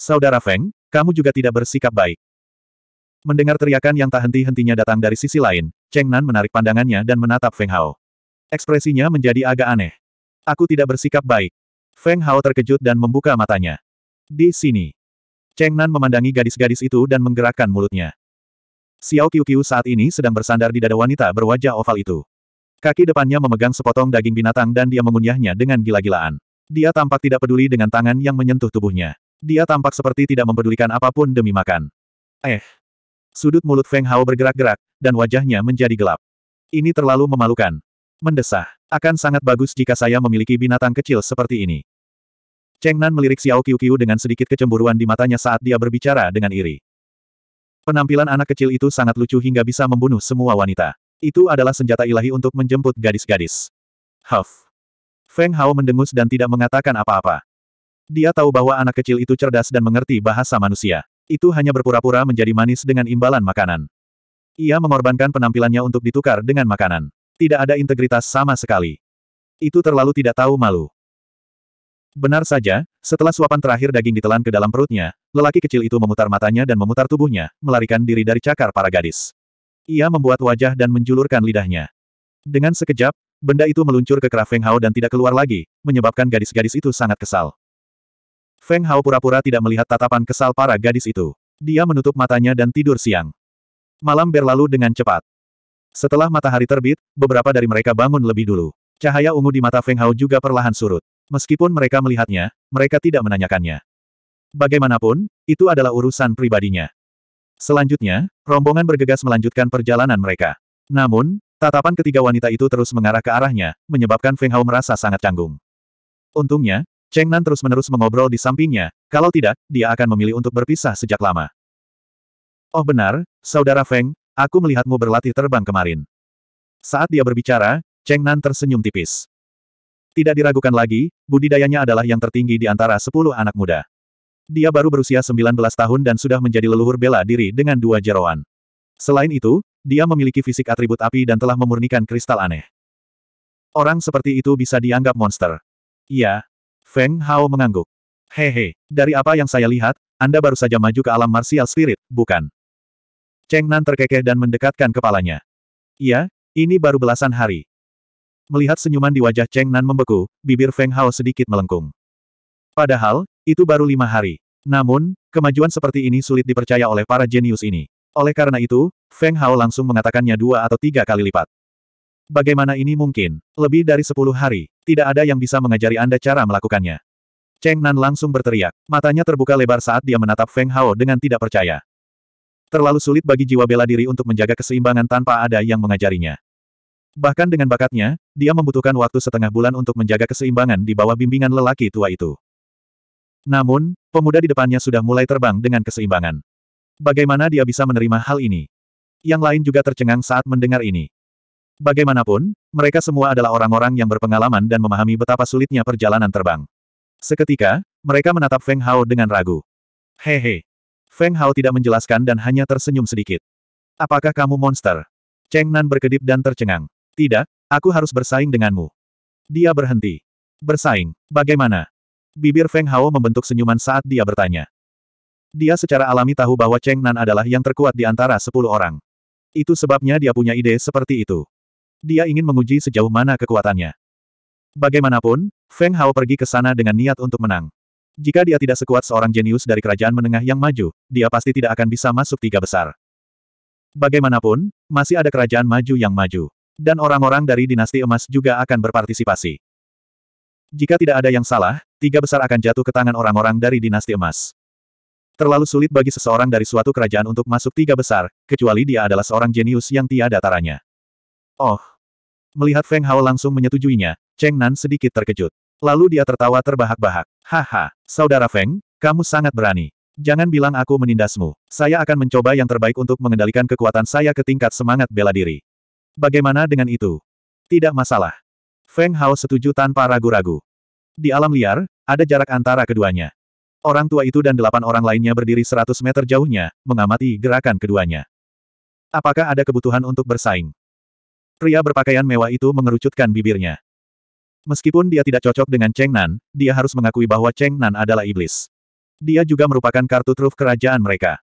Saudara Feng, kamu juga tidak bersikap baik. Mendengar teriakan yang tak henti-hentinya datang dari sisi lain, Cheng Nan menarik pandangannya dan menatap Feng Hao. Ekspresinya menjadi agak aneh. Aku tidak bersikap baik. Feng Hao terkejut dan membuka matanya. Di sini. Cheng Nan memandangi gadis-gadis itu dan menggerakkan mulutnya. Xiao Qiu saat ini sedang bersandar di dada wanita berwajah oval itu. Kaki depannya memegang sepotong daging binatang dan dia mengunyahnya dengan gila-gilaan. Dia tampak tidak peduli dengan tangan yang menyentuh tubuhnya. Dia tampak seperti tidak mempedulikan apa pun demi makan. Eh, Sudut mulut Feng Hao bergerak-gerak, dan wajahnya menjadi gelap. Ini terlalu memalukan. Mendesah. Akan sangat bagus jika saya memiliki binatang kecil seperti ini. Cheng Nan melirik Xiao Qiu dengan sedikit kecemburuan di matanya saat dia berbicara dengan iri. Penampilan anak kecil itu sangat lucu hingga bisa membunuh semua wanita. Itu adalah senjata ilahi untuk menjemput gadis-gadis. Huff. Feng Hao mendengus dan tidak mengatakan apa-apa. Dia tahu bahwa anak kecil itu cerdas dan mengerti bahasa manusia. Itu hanya berpura-pura menjadi manis dengan imbalan makanan. Ia mengorbankan penampilannya untuk ditukar dengan makanan. Tidak ada integritas sama sekali. Itu terlalu tidak tahu malu. Benar saja, setelah suapan terakhir daging ditelan ke dalam perutnya, lelaki kecil itu memutar matanya dan memutar tubuhnya, melarikan diri dari cakar para gadis. Ia membuat wajah dan menjulurkan lidahnya. Dengan sekejap, benda itu meluncur ke kerah Feng Hao dan tidak keluar lagi, menyebabkan gadis-gadis itu sangat kesal. Feng Hao pura-pura tidak melihat tatapan kesal para gadis itu. Dia menutup matanya dan tidur siang. Malam berlalu dengan cepat. Setelah matahari terbit, beberapa dari mereka bangun lebih dulu. Cahaya ungu di mata Feng Hao juga perlahan surut. Meskipun mereka melihatnya, mereka tidak menanyakannya. Bagaimanapun, itu adalah urusan pribadinya. Selanjutnya, rombongan bergegas melanjutkan perjalanan mereka. Namun, tatapan ketiga wanita itu terus mengarah ke arahnya, menyebabkan Feng Hao merasa sangat canggung. Untungnya, Cheng Nan terus-menerus mengobrol di sampingnya, kalau tidak, dia akan memilih untuk berpisah sejak lama. Oh benar, Saudara Feng, aku melihatmu berlatih terbang kemarin. Saat dia berbicara, Cheng Nan tersenyum tipis. Tidak diragukan lagi, budidayanya adalah yang tertinggi di antara sepuluh anak muda. Dia baru berusia 19 tahun dan sudah menjadi leluhur bela diri dengan dua jeroan. Selain itu, dia memiliki fisik atribut api dan telah memurnikan kristal aneh. Orang seperti itu bisa dianggap monster. Iya, Feng Hao mengangguk. Hehe, dari apa yang saya lihat, Anda baru saja maju ke alam martial spirit, bukan? Cheng Nan terkekeh dan mendekatkan kepalanya. Iya, ini baru belasan hari. Melihat senyuman di wajah Cheng Nan membeku, bibir Feng Hao sedikit melengkung. Padahal, itu baru lima hari. Namun, kemajuan seperti ini sulit dipercaya oleh para jenius ini. Oleh karena itu, Feng Hao langsung mengatakannya dua atau tiga kali lipat. Bagaimana ini mungkin? Lebih dari sepuluh hari, tidak ada yang bisa mengajari Anda cara melakukannya. Cheng Nan langsung berteriak. Matanya terbuka lebar saat dia menatap Feng Hao dengan tidak percaya. Terlalu sulit bagi jiwa bela diri untuk menjaga keseimbangan tanpa ada yang mengajarinya. Bahkan dengan bakatnya, dia membutuhkan waktu setengah bulan untuk menjaga keseimbangan di bawah bimbingan lelaki tua itu. Namun, pemuda di depannya sudah mulai terbang dengan keseimbangan. Bagaimana dia bisa menerima hal ini? Yang lain juga tercengang saat mendengar ini. Bagaimanapun, mereka semua adalah orang-orang yang berpengalaman dan memahami betapa sulitnya perjalanan terbang. Seketika, mereka menatap Feng Hao dengan ragu. Hehe. Feng Hao tidak menjelaskan dan hanya tersenyum sedikit. Apakah kamu monster? Cheng Nan berkedip dan tercengang. Tidak, aku harus bersaing denganmu. Dia berhenti. Bersaing, bagaimana? Bibir Feng Hao membentuk senyuman saat dia bertanya. Dia secara alami tahu bahwa Cheng Nan adalah yang terkuat di antara sepuluh orang. Itu sebabnya dia punya ide seperti itu. Dia ingin menguji sejauh mana kekuatannya. Bagaimanapun, Feng Hao pergi ke sana dengan niat untuk menang. Jika dia tidak sekuat seorang jenius dari kerajaan menengah yang maju, dia pasti tidak akan bisa masuk tiga besar. Bagaimanapun, masih ada kerajaan maju yang maju. Dan orang-orang dari dinasti emas juga akan berpartisipasi. Jika tidak ada yang salah, tiga besar akan jatuh ke tangan orang-orang dari dinasti emas. Terlalu sulit bagi seseorang dari suatu kerajaan untuk masuk tiga besar, kecuali dia adalah seorang jenius yang tiada taranya. Oh. Melihat Feng Hao langsung menyetujuinya, Cheng Nan sedikit terkejut. Lalu dia tertawa terbahak-bahak. Haha, saudara Feng, kamu sangat berani. Jangan bilang aku menindasmu. Saya akan mencoba yang terbaik untuk mengendalikan kekuatan saya ke tingkat semangat bela diri. Bagaimana dengan itu? Tidak masalah. Feng Hao setuju tanpa ragu-ragu. Di alam liar, ada jarak antara keduanya. Orang tua itu dan delapan orang lainnya berdiri seratus meter jauhnya, mengamati gerakan keduanya. Apakah ada kebutuhan untuk bersaing? Pria berpakaian mewah itu mengerucutkan bibirnya. Meskipun dia tidak cocok dengan Cheng Nan, dia harus mengakui bahwa Cheng Nan adalah iblis. Dia juga merupakan kartu truf kerajaan mereka.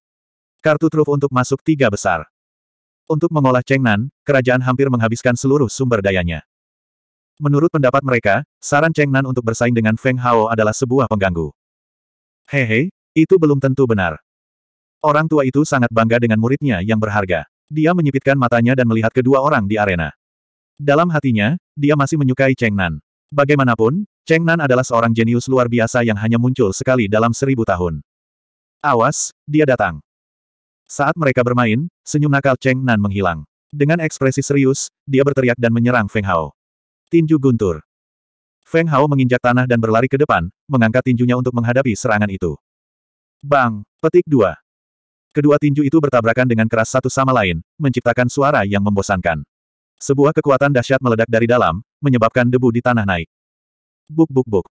Kartu truf untuk masuk tiga besar. Untuk mengolah Chengnan, kerajaan hampir menghabiskan seluruh sumber dayanya. Menurut pendapat mereka, saran Chengnan untuk bersaing dengan Feng Hao adalah sebuah pengganggu. Hehe, itu belum tentu benar. Orang tua itu sangat bangga dengan muridnya yang berharga. Dia menyipitkan matanya dan melihat kedua orang di arena. Dalam hatinya, dia masih menyukai Cheng Nan. Bagaimanapun, Cheng Nan adalah seorang jenius luar biasa yang hanya muncul sekali dalam seribu tahun. Awas, dia datang. Saat mereka bermain, senyum nakal Cheng Nan menghilang. Dengan ekspresi serius, dia berteriak dan menyerang Feng Hao. Tinju guntur. Feng Hao menginjak tanah dan berlari ke depan, mengangkat tinjunya untuk menghadapi serangan itu. Bang! Petik 2. Kedua tinju itu bertabrakan dengan keras satu sama lain, menciptakan suara yang membosankan. Sebuah kekuatan dahsyat meledak dari dalam, menyebabkan debu di tanah naik. Buk buk buk.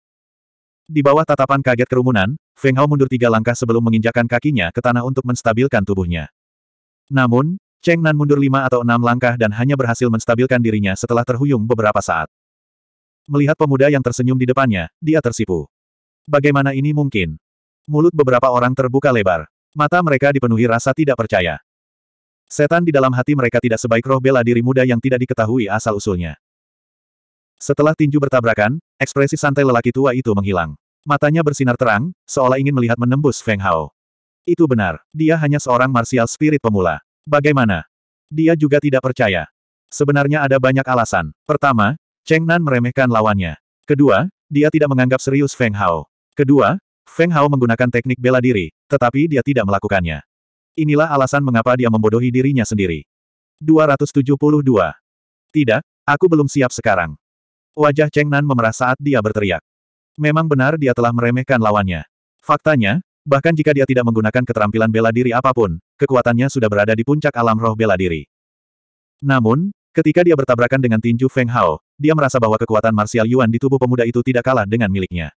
Di bawah tatapan kaget kerumunan, Feng Hao mundur tiga langkah sebelum menginjakan kakinya ke tanah untuk menstabilkan tubuhnya. Namun, Cheng Nan mundur lima atau enam langkah dan hanya berhasil menstabilkan dirinya setelah terhuyung beberapa saat. Melihat pemuda yang tersenyum di depannya, dia tersipu. Bagaimana ini mungkin? Mulut beberapa orang terbuka lebar. Mata mereka dipenuhi rasa tidak percaya. Setan di dalam hati mereka tidak sebaik roh bela diri muda yang tidak diketahui asal-usulnya. Setelah tinju bertabrakan, ekspresi santai lelaki tua itu menghilang. Matanya bersinar terang, seolah ingin melihat menembus Feng Hao. Itu benar, dia hanya seorang martial spirit pemula. Bagaimana? Dia juga tidak percaya. Sebenarnya ada banyak alasan. Pertama, Cheng Nan meremehkan lawannya. Kedua, dia tidak menganggap serius Feng Hao. Kedua, Feng Hao menggunakan teknik bela diri, tetapi dia tidak melakukannya. Inilah alasan mengapa dia membodohi dirinya sendiri. 272. Tidak, aku belum siap sekarang. Wajah Cheng Nan memerah saat dia berteriak. Memang benar dia telah meremehkan lawannya. Faktanya, bahkan jika dia tidak menggunakan keterampilan bela diri apa pun, kekuatannya sudah berada di puncak alam roh bela diri. Namun, ketika dia bertabrakan dengan tinju Feng Hao, dia merasa bahwa kekuatan martial Yuan di tubuh pemuda itu tidak kalah dengan miliknya.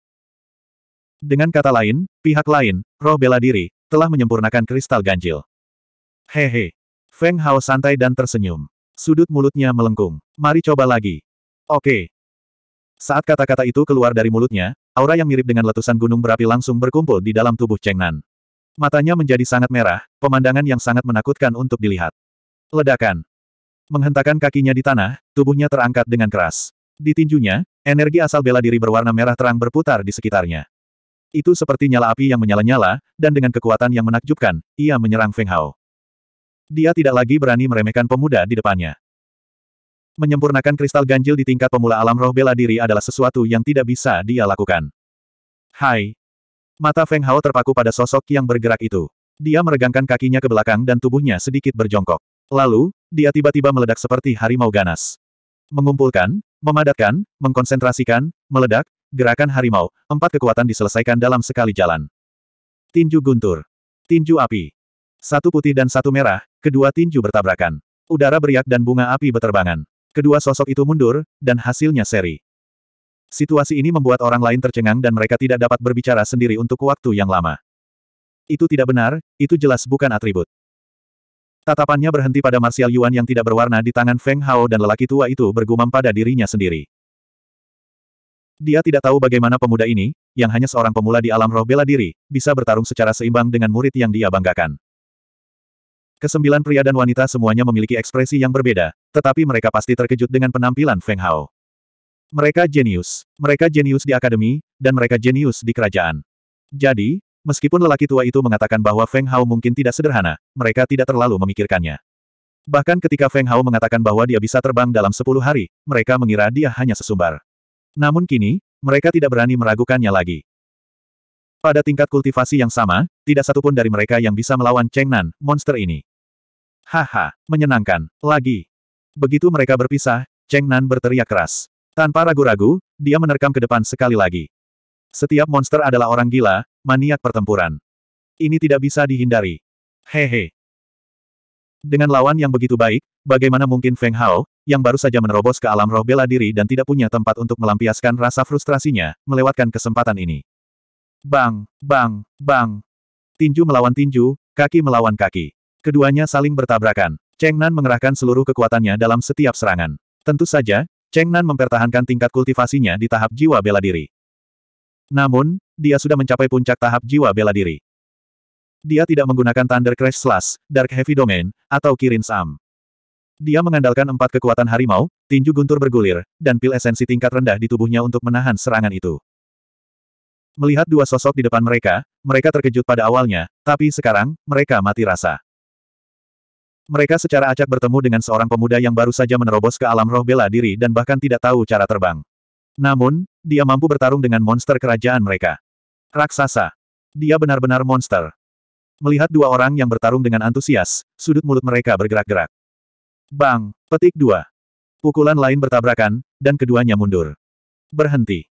Dengan kata lain, pihak lain, roh bela diri, telah menyempurnakan kristal ganjil. Hehe. Feng Hao santai dan tersenyum. Sudut mulutnya melengkung. Mari coba lagi. Oke. Saat kata-kata itu keluar dari mulutnya, aura yang mirip dengan letusan gunung berapi langsung berkumpul di dalam tubuh Cheng Nan. Matanya menjadi sangat merah, pemandangan yang sangat menakutkan untuk dilihat. Ledakan. Menghentakkan kakinya di tanah, tubuhnya terangkat dengan keras. Di tinjunya, energi asal bela diri berwarna merah terang berputar di sekitarnya. Itu seperti nyala api yang menyala-nyala, dan dengan kekuatan yang menakjubkan, ia menyerang Feng Hao. Dia tidak lagi berani meremehkan pemuda di depannya. Menyempurnakan kristal ganjil di tingkat pemula alam roh bela diri adalah sesuatu yang tidak bisa dia lakukan. Hai! Mata Feng Hao terpaku pada sosok yang bergerak itu. Dia meregangkan kakinya ke belakang dan tubuhnya sedikit berjongkok. Lalu, dia tiba-tiba meledak seperti harimau ganas. Mengumpulkan, memadatkan, mengkonsentrasikan, meledak, Gerakan harimau, empat kekuatan diselesaikan dalam sekali jalan. Tinju guntur. Tinju api. Satu putih dan satu merah, kedua tinju bertabrakan. Udara beriak dan bunga api beterbangan. Kedua sosok itu mundur, dan hasilnya seri. Situasi ini membuat orang lain tercengang dan mereka tidak dapat berbicara sendiri untuk waktu yang lama. Itu tidak benar, itu jelas bukan atribut. Tatapannya berhenti pada martial Yuan yang tidak berwarna di tangan Feng Hao dan lelaki tua itu bergumam pada dirinya sendiri. Dia tidak tahu bagaimana pemuda ini, yang hanya seorang pemula di alam roh bela diri, bisa bertarung secara seimbang dengan murid yang dia banggakan. Kesembilan pria dan wanita semuanya memiliki ekspresi yang berbeda, tetapi mereka pasti terkejut dengan penampilan Feng Hao. Mereka jenius. Mereka jenius di akademi, dan mereka jenius di kerajaan. Jadi, meskipun lelaki tua itu mengatakan bahwa Feng Hao mungkin tidak sederhana, mereka tidak terlalu memikirkannya. Bahkan ketika Feng Hao mengatakan bahwa dia bisa terbang dalam sepuluh hari, mereka mengira dia hanya sesumbar. Namun kini, mereka tidak berani meragukannya lagi. Pada tingkat kultivasi yang sama, tidak satupun dari mereka yang bisa melawan Cheng Nan, monster ini. Haha, menyenangkan. Lagi. Begitu mereka berpisah, Cheng Nan berteriak keras. Tanpa ragu-ragu, dia menerkam ke depan sekali lagi. Setiap monster adalah orang gila, maniak pertempuran. Ini tidak bisa dihindari. Hehe. Dengan lawan yang begitu baik, bagaimana mungkin Feng Hao, yang baru saja menerobos ke alam roh bela diri dan tidak punya tempat untuk melampiaskan rasa frustrasinya, melewatkan kesempatan ini. Bang, bang, bang. Tinju melawan tinju, kaki melawan kaki. Keduanya saling bertabrakan. Cheng Nan mengerahkan seluruh kekuatannya dalam setiap serangan. Tentu saja, Cheng Nan mempertahankan tingkat kultivasinya di tahap jiwa bela diri. Namun, dia sudah mencapai puncak tahap jiwa bela diri. Dia tidak menggunakan Thunder Crash Slash, Dark Heavy Domain, atau Kirin Sam. Dia mengandalkan empat kekuatan harimau, tinju guntur bergulir, dan pil esensi tingkat rendah di tubuhnya untuk menahan serangan itu. Melihat dua sosok di depan mereka, mereka terkejut pada awalnya, tapi sekarang, mereka mati rasa. Mereka secara acak bertemu dengan seorang pemuda yang baru saja menerobos ke alam roh bela diri dan bahkan tidak tahu cara terbang. Namun, dia mampu bertarung dengan monster kerajaan mereka. Raksasa. Dia benar-benar monster. Melihat dua orang yang bertarung dengan antusias, sudut mulut mereka bergerak-gerak. Bang! Petik dua. Pukulan lain bertabrakan, dan keduanya mundur. Berhenti.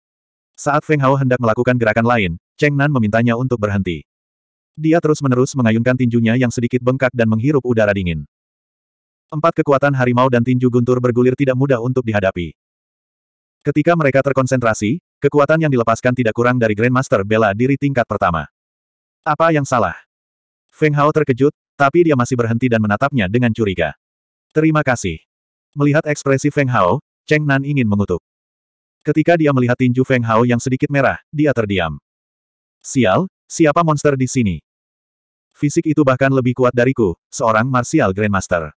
Saat Feng Hao hendak melakukan gerakan lain, Cheng Nan memintanya untuk berhenti. Dia terus-menerus mengayunkan tinjunya yang sedikit bengkak dan menghirup udara dingin. Empat kekuatan harimau dan tinju guntur bergulir tidak mudah untuk dihadapi. Ketika mereka terkonsentrasi, kekuatan yang dilepaskan tidak kurang dari Grandmaster bela diri tingkat pertama. Apa yang salah? Feng Hao terkejut, tapi dia masih berhenti dan menatapnya dengan curiga. Terima kasih. Melihat ekspresi Feng Hao, Cheng Nan ingin mengutuk. Ketika dia melihat tinju Feng Hao yang sedikit merah, dia terdiam. Sial, siapa monster di sini? Fisik itu bahkan lebih kuat dariku, seorang martial grandmaster.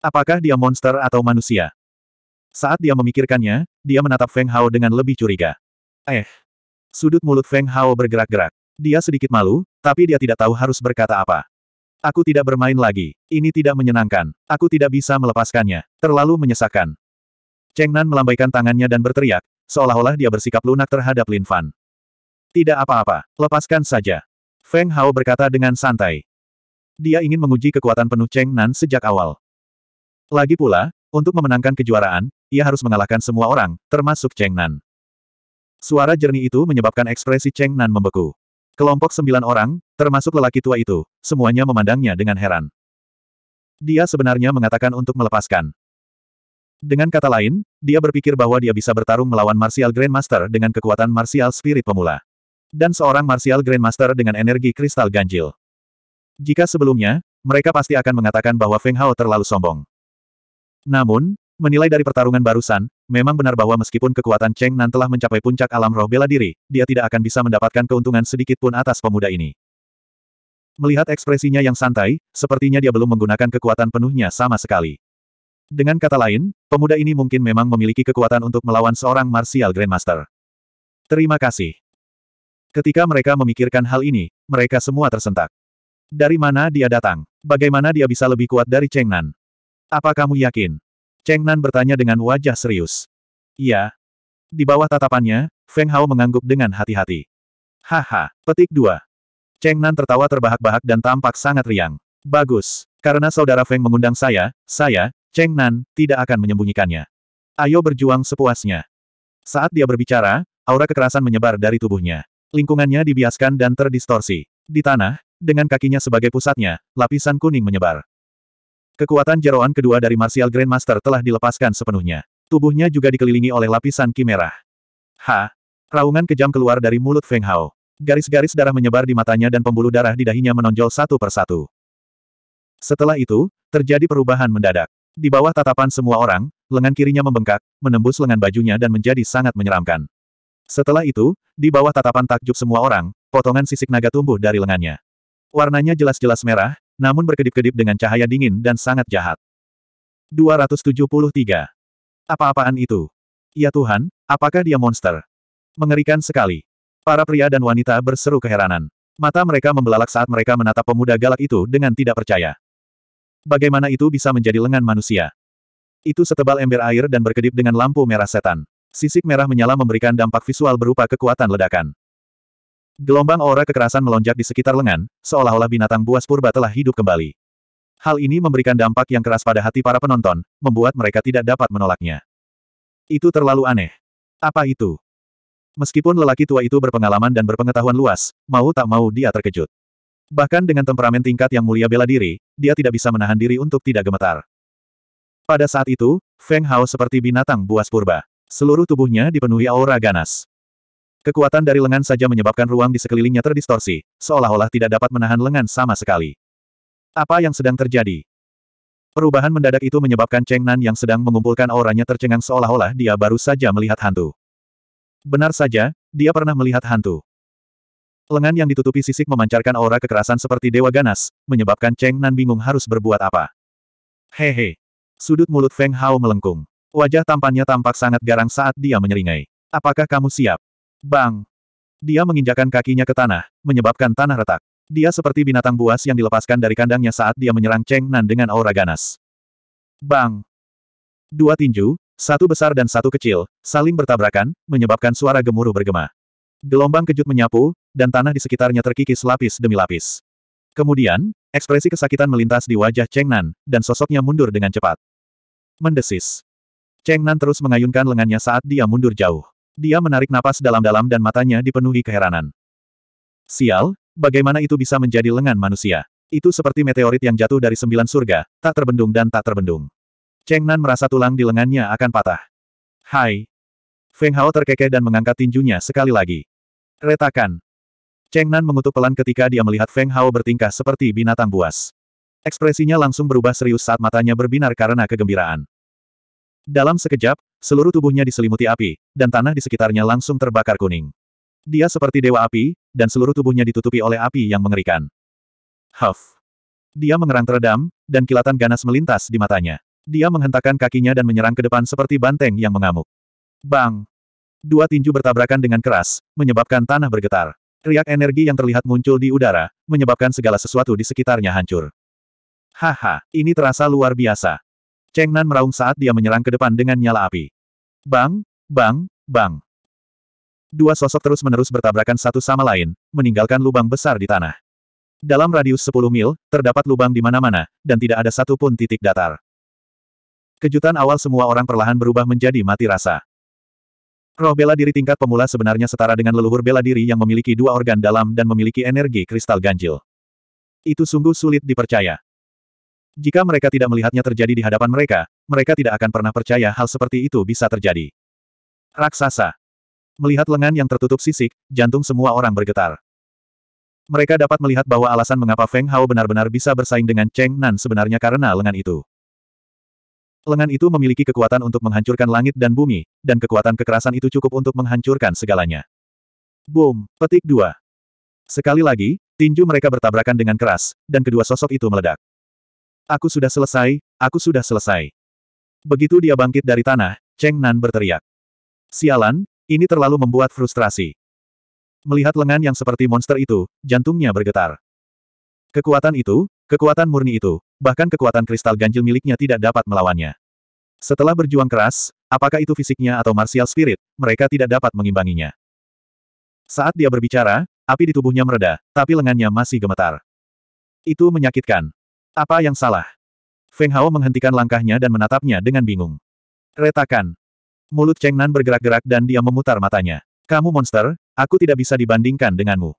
Apakah dia monster atau manusia? Saat dia memikirkannya, dia menatap Feng Hao dengan lebih curiga. Eh. Sudut mulut Feng Hao bergerak-gerak. Dia sedikit malu, tapi dia tidak tahu harus berkata apa. Aku tidak bermain lagi. Ini tidak menyenangkan. Aku tidak bisa melepaskannya. Terlalu menyesakan. Cheng Nan melambaikan tangannya dan berteriak, seolah-olah dia bersikap lunak terhadap Lin Fan. Tidak apa-apa, lepaskan saja. Feng Hao berkata dengan santai. Dia ingin menguji kekuatan penuh Cheng Nan sejak awal. Lagi pula, untuk memenangkan kejuaraan, ia harus mengalahkan semua orang, termasuk Cheng Nan. Suara jernih itu menyebabkan ekspresi Cheng Nan membeku. Kelompok sembilan orang, termasuk lelaki tua itu, semuanya memandangnya dengan heran. Dia sebenarnya mengatakan untuk melepaskan. Dengan kata lain, dia berpikir bahwa dia bisa bertarung melawan Martial Grandmaster dengan kekuatan Martial Spirit pemula. Dan seorang Martial Grandmaster dengan energi kristal ganjil. Jika sebelumnya, mereka pasti akan mengatakan bahwa Feng Hao terlalu sombong. Namun, Menilai dari pertarungan barusan, memang benar bahwa meskipun kekuatan Cheng Nan telah mencapai puncak alam roh bela diri, dia tidak akan bisa mendapatkan keuntungan sedikit pun atas pemuda ini. Melihat ekspresinya yang santai, sepertinya dia belum menggunakan kekuatan penuhnya sama sekali. Dengan kata lain, pemuda ini mungkin memang memiliki kekuatan untuk melawan seorang martial grandmaster. Terima kasih. Ketika mereka memikirkan hal ini, mereka semua tersentak. Dari mana dia datang? Bagaimana dia bisa lebih kuat dari Cheng Nan? Apa kamu yakin? Cheng Nan bertanya dengan wajah serius. Iya. Di bawah tatapannya, Feng Hao mengangguk dengan hati-hati. Haha, petik dua. Cheng Nan tertawa terbahak-bahak dan tampak sangat riang. Bagus. Karena saudara Feng mengundang saya, saya, Cheng Nan, tidak akan menyembunyikannya. Ayo berjuang sepuasnya. Saat dia berbicara, aura kekerasan menyebar dari tubuhnya. Lingkungannya dibiaskan dan terdistorsi. Di tanah, dengan kakinya sebagai pusatnya, lapisan kuning menyebar. Kekuatan jeroan kedua dari Martial Grandmaster telah dilepaskan sepenuhnya. Tubuhnya juga dikelilingi oleh lapisan ki merah. Ha! Raungan kejam keluar dari mulut Feng Hao. Garis-garis darah menyebar di matanya dan pembuluh darah di dahinya menonjol satu persatu. Setelah itu, terjadi perubahan mendadak. Di bawah tatapan semua orang, lengan kirinya membengkak, menembus lengan bajunya dan menjadi sangat menyeramkan. Setelah itu, di bawah tatapan takjub semua orang, potongan sisik naga tumbuh dari lengannya. Warnanya jelas-jelas merah, namun berkedip-kedip dengan cahaya dingin dan sangat jahat. 273. Apa-apaan itu? Ya Tuhan, apakah dia monster? Mengerikan sekali. Para pria dan wanita berseru keheranan. Mata mereka membelalak saat mereka menatap pemuda galak itu dengan tidak percaya. Bagaimana itu bisa menjadi lengan manusia? Itu setebal ember air dan berkedip dengan lampu merah setan. Sisik merah menyala memberikan dampak visual berupa kekuatan ledakan. Gelombang aura kekerasan melonjak di sekitar lengan, seolah-olah binatang buas purba telah hidup kembali. Hal ini memberikan dampak yang keras pada hati para penonton, membuat mereka tidak dapat menolaknya. Itu terlalu aneh. Apa itu? Meskipun lelaki tua itu berpengalaman dan berpengetahuan luas, mau tak mau dia terkejut. Bahkan dengan temperamen tingkat yang mulia bela diri, dia tidak bisa menahan diri untuk tidak gemetar. Pada saat itu, Feng Hao seperti binatang buas purba. Seluruh tubuhnya dipenuhi aura ganas. Kekuatan dari lengan saja menyebabkan ruang di sekelilingnya terdistorsi, seolah-olah tidak dapat menahan lengan sama sekali. Apa yang sedang terjadi? Perubahan mendadak itu menyebabkan Cheng Nan yang sedang mengumpulkan auranya tercengang seolah-olah dia baru saja melihat hantu. Benar saja, dia pernah melihat hantu. Lengan yang ditutupi sisik memancarkan aura kekerasan seperti dewa ganas, menyebabkan Cheng Nan bingung harus berbuat apa. Hehe. Sudut mulut Feng Hao melengkung. Wajah tampannya tampak sangat garang saat dia menyeringai. Apakah kamu siap? Bang! Dia menginjakan kakinya ke tanah, menyebabkan tanah retak. Dia seperti binatang buas yang dilepaskan dari kandangnya saat dia menyerang Cheng Nan dengan aura ganas. Bang! Dua tinju, satu besar dan satu kecil, saling bertabrakan, menyebabkan suara gemuruh bergema. Gelombang kejut menyapu, dan tanah di sekitarnya terkikis lapis demi lapis. Kemudian, ekspresi kesakitan melintas di wajah Cheng Nan, dan sosoknya mundur dengan cepat. Mendesis. Cheng Nan terus mengayunkan lengannya saat dia mundur jauh. Dia menarik napas dalam-dalam dan matanya dipenuhi keheranan. Sial, bagaimana itu bisa menjadi lengan manusia? Itu seperti meteorit yang jatuh dari sembilan surga, tak terbendung dan tak terbendung. Cheng Nan merasa tulang di lengannya akan patah. Hai, Feng Hao terkekeh dan mengangkat tinjunya sekali lagi. Retakan. Cheng Nan mengutuk pelan ketika dia melihat Feng Hao bertingkah seperti binatang buas. Ekspresinya langsung berubah serius saat matanya berbinar karena kegembiraan. Dalam sekejap, seluruh tubuhnya diselimuti api, dan tanah di sekitarnya langsung terbakar kuning. Dia seperti dewa api, dan seluruh tubuhnya ditutupi oleh api yang mengerikan. Huff. Dia mengerang teredam, dan kilatan ganas melintas di matanya. Dia menghentakkan kakinya dan menyerang ke depan seperti banteng yang mengamuk. Bang! Dua tinju bertabrakan dengan keras, menyebabkan tanah bergetar. Riak energi yang terlihat muncul di udara, menyebabkan segala sesuatu di sekitarnya hancur. Haha, ini terasa luar biasa. Cheng Nan meraung saat dia menyerang ke depan dengan nyala api. Bang, bang, bang. Dua sosok terus-menerus bertabrakan satu sama lain, meninggalkan lubang besar di tanah. Dalam radius 10 mil, terdapat lubang di mana-mana, dan tidak ada satupun titik datar. Kejutan awal semua orang perlahan berubah menjadi mati rasa. Roh bela diri tingkat pemula sebenarnya setara dengan leluhur bela diri yang memiliki dua organ dalam dan memiliki energi kristal ganjil. Itu sungguh sulit dipercaya. Jika mereka tidak melihatnya terjadi di hadapan mereka, mereka tidak akan pernah percaya hal seperti itu bisa terjadi. Raksasa. Melihat lengan yang tertutup sisik, jantung semua orang bergetar. Mereka dapat melihat bahwa alasan mengapa Feng Hao benar-benar bisa bersaing dengan Cheng Nan sebenarnya karena lengan itu. Lengan itu memiliki kekuatan untuk menghancurkan langit dan bumi, dan kekuatan kekerasan itu cukup untuk menghancurkan segalanya. Boom! Petik 2. Sekali lagi, tinju mereka bertabrakan dengan keras, dan kedua sosok itu meledak. Aku sudah selesai, aku sudah selesai. Begitu dia bangkit dari tanah, Cheng Nan berteriak. Sialan, ini terlalu membuat frustrasi. Melihat lengan yang seperti monster itu, jantungnya bergetar. Kekuatan itu, kekuatan murni itu, bahkan kekuatan kristal ganjil miliknya tidak dapat melawannya. Setelah berjuang keras, apakah itu fisiknya atau martial spirit, mereka tidak dapat mengimbanginya. Saat dia berbicara, api di tubuhnya mereda, tapi lengannya masih gemetar. Itu menyakitkan. Apa yang salah? Feng Hao menghentikan langkahnya dan menatapnya dengan bingung. Retakan. Mulut Cheng Nan bergerak-gerak dan dia memutar matanya. Kamu monster, aku tidak bisa dibandingkan denganmu.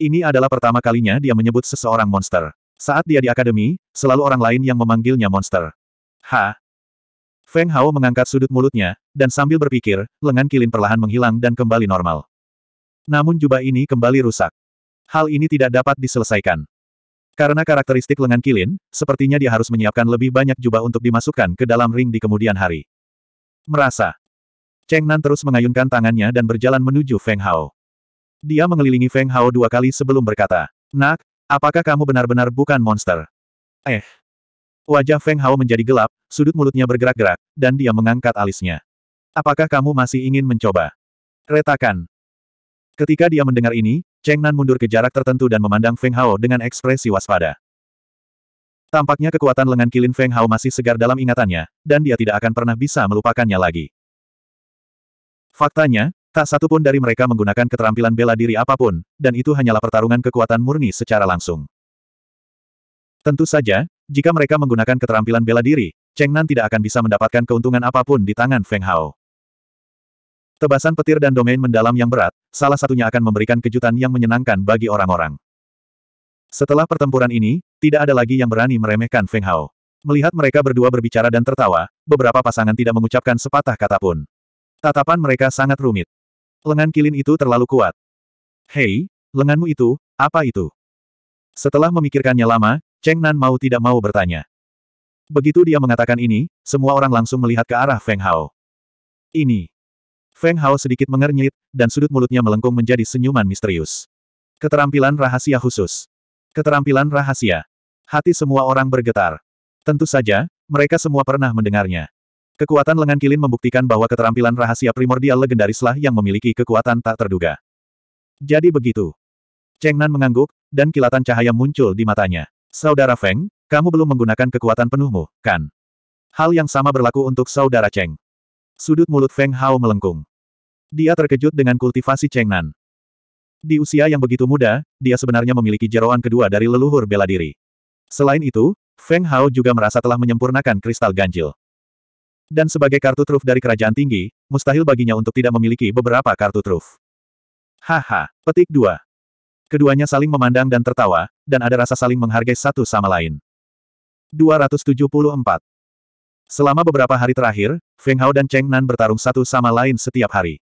Ini adalah pertama kalinya dia menyebut seseorang monster. Saat dia di akademi, selalu orang lain yang memanggilnya monster. Ha! Feng Hao mengangkat sudut mulutnya, dan sambil berpikir, lengan kilin perlahan menghilang dan kembali normal. Namun jubah ini kembali rusak. Hal ini tidak dapat diselesaikan. Karena karakteristik lengan kilin, sepertinya dia harus menyiapkan lebih banyak jubah untuk dimasukkan ke dalam ring di kemudian hari. Merasa. Cheng Nan terus mengayunkan tangannya dan berjalan menuju Feng Hao. Dia mengelilingi Feng Hao dua kali sebelum berkata, Nak, Apakah kamu benar-benar bukan monster? Eh. Wajah Feng Hao menjadi gelap, sudut mulutnya bergerak-gerak, dan dia mengangkat alisnya. Apakah kamu masih ingin mencoba? Retakan. Ketika dia mendengar ini, Cheng Nan mundur ke jarak tertentu dan memandang Feng Hao dengan ekspresi waspada. Tampaknya kekuatan lengan kilin Feng Hao masih segar dalam ingatannya, dan dia tidak akan pernah bisa melupakannya lagi. Faktanya, Tak satu pun dari mereka menggunakan keterampilan bela diri apa pun, dan itu hanyalah pertarungan kekuatan murni secara langsung. Tentu saja, jika mereka menggunakan keterampilan bela diri, Cheng Nan tidak akan bisa mendapatkan keuntungan apa pun di tangan Feng Hao. Tebasan petir dan domain mendalam yang berat, salah satunya akan memberikan kejutan yang menyenangkan bagi orang-orang. Setelah pertempuran ini, tidak ada lagi yang berani meremehkan Feng Hao. Melihat mereka berdua berbicara dan tertawa, beberapa pasangan tidak mengucapkan sepatah kata pun. Tatapan mereka sangat rumit. Lengan kilin itu terlalu kuat. Hei, lenganmu itu, apa itu? Setelah memikirkannya lama, Cheng Nan mau tidak mau bertanya. Begitu dia mengatakan ini, semua orang langsung melihat ke arah Feng Hao. Ini. Feng Hao sedikit mengernyit, dan sudut mulutnya melengkung menjadi senyuman misterius. Keterampilan rahasia khusus. Keterampilan rahasia. Hati semua orang bergetar. Tentu saja, mereka semua pernah mendengarnya. Kekuatan lengan kilin membuktikan bahwa keterampilan rahasia primordial legendarislah yang memiliki kekuatan tak terduga. Jadi begitu. Cheng Nan mengangguk, dan kilatan cahaya muncul di matanya. Saudara Feng, kamu belum menggunakan kekuatan penuhmu, kan? Hal yang sama berlaku untuk saudara Cheng. Sudut mulut Feng Hao melengkung. Dia terkejut dengan kultivasi Cheng Nan. Di usia yang begitu muda, dia sebenarnya memiliki jeroan kedua dari leluhur bela diri. Selain itu, Feng Hao juga merasa telah menyempurnakan kristal ganjil. Dan sebagai kartu truf dari kerajaan tinggi, mustahil baginya untuk tidak memiliki beberapa kartu truf. Haha, petik 2. Keduanya saling memandang dan tertawa, dan ada rasa saling menghargai satu sama lain. 274. Selama beberapa hari terakhir, Feng Hao dan Cheng Nan bertarung satu sama lain setiap hari.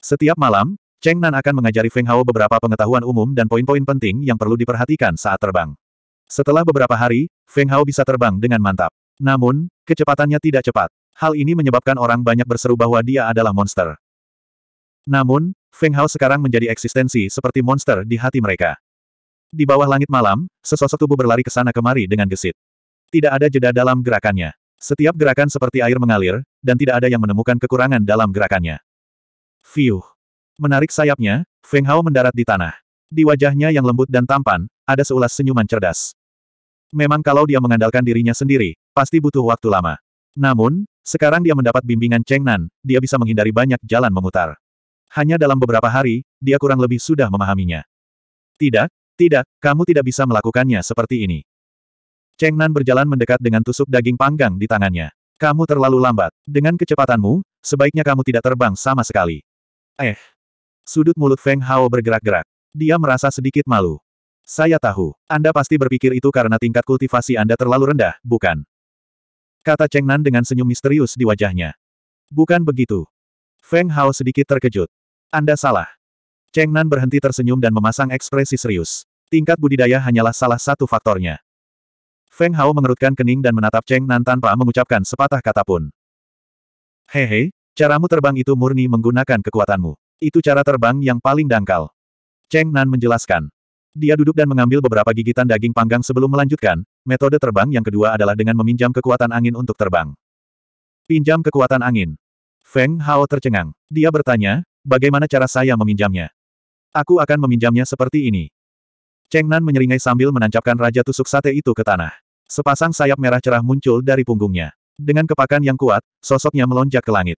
Setiap malam, Cheng Nan akan mengajari Feng Hao beberapa pengetahuan umum dan poin-poin penting yang perlu diperhatikan saat terbang. Setelah beberapa hari, Feng Hao bisa terbang dengan mantap. Namun, kecepatannya tidak cepat. Hal ini menyebabkan orang banyak berseru bahwa dia adalah monster. Namun, Feng Hao sekarang menjadi eksistensi seperti monster di hati mereka. Di bawah langit malam, sesosok tubuh berlari ke sana kemari dengan gesit. Tidak ada jeda dalam gerakannya. Setiap gerakan seperti air mengalir, dan tidak ada yang menemukan kekurangan dalam gerakannya. Fiuh. Menarik sayapnya, Feng Hao mendarat di tanah. Di wajahnya yang lembut dan tampan, ada seulas senyuman cerdas. Memang kalau dia mengandalkan dirinya sendiri, pasti butuh waktu lama. Namun, sekarang dia mendapat bimbingan Cheng Nan, dia bisa menghindari banyak jalan memutar. Hanya dalam beberapa hari, dia kurang lebih sudah memahaminya. Tidak, tidak, kamu tidak bisa melakukannya seperti ini. Cheng Nan berjalan mendekat dengan tusuk daging panggang di tangannya. Kamu terlalu lambat. Dengan kecepatanmu, sebaiknya kamu tidak terbang sama sekali. Eh. Sudut mulut Feng Hao bergerak-gerak. Dia merasa sedikit malu. Saya tahu. Anda pasti berpikir itu karena tingkat kultivasi Anda terlalu rendah, bukan? Kata Cheng Nan dengan senyum misterius di wajahnya. Bukan begitu. Feng Hao sedikit terkejut. Anda salah. Cheng Nan berhenti tersenyum dan memasang ekspresi serius. Tingkat budidaya hanyalah salah satu faktornya. Feng Hao mengerutkan kening dan menatap Cheng Nan tanpa mengucapkan sepatah kata pun. Hehe, caramu terbang itu murni menggunakan kekuatanmu. Itu cara terbang yang paling dangkal. Cheng Nan menjelaskan. Dia duduk dan mengambil beberapa gigitan daging panggang sebelum melanjutkan, metode terbang yang kedua adalah dengan meminjam kekuatan angin untuk terbang. Pinjam kekuatan angin. Feng Hao tercengang. Dia bertanya, bagaimana cara saya meminjamnya? Aku akan meminjamnya seperti ini. Cheng Nan menyeringai sambil menancapkan raja tusuk sate itu ke tanah. Sepasang sayap merah cerah muncul dari punggungnya. Dengan kepakan yang kuat, sosoknya melonjak ke langit.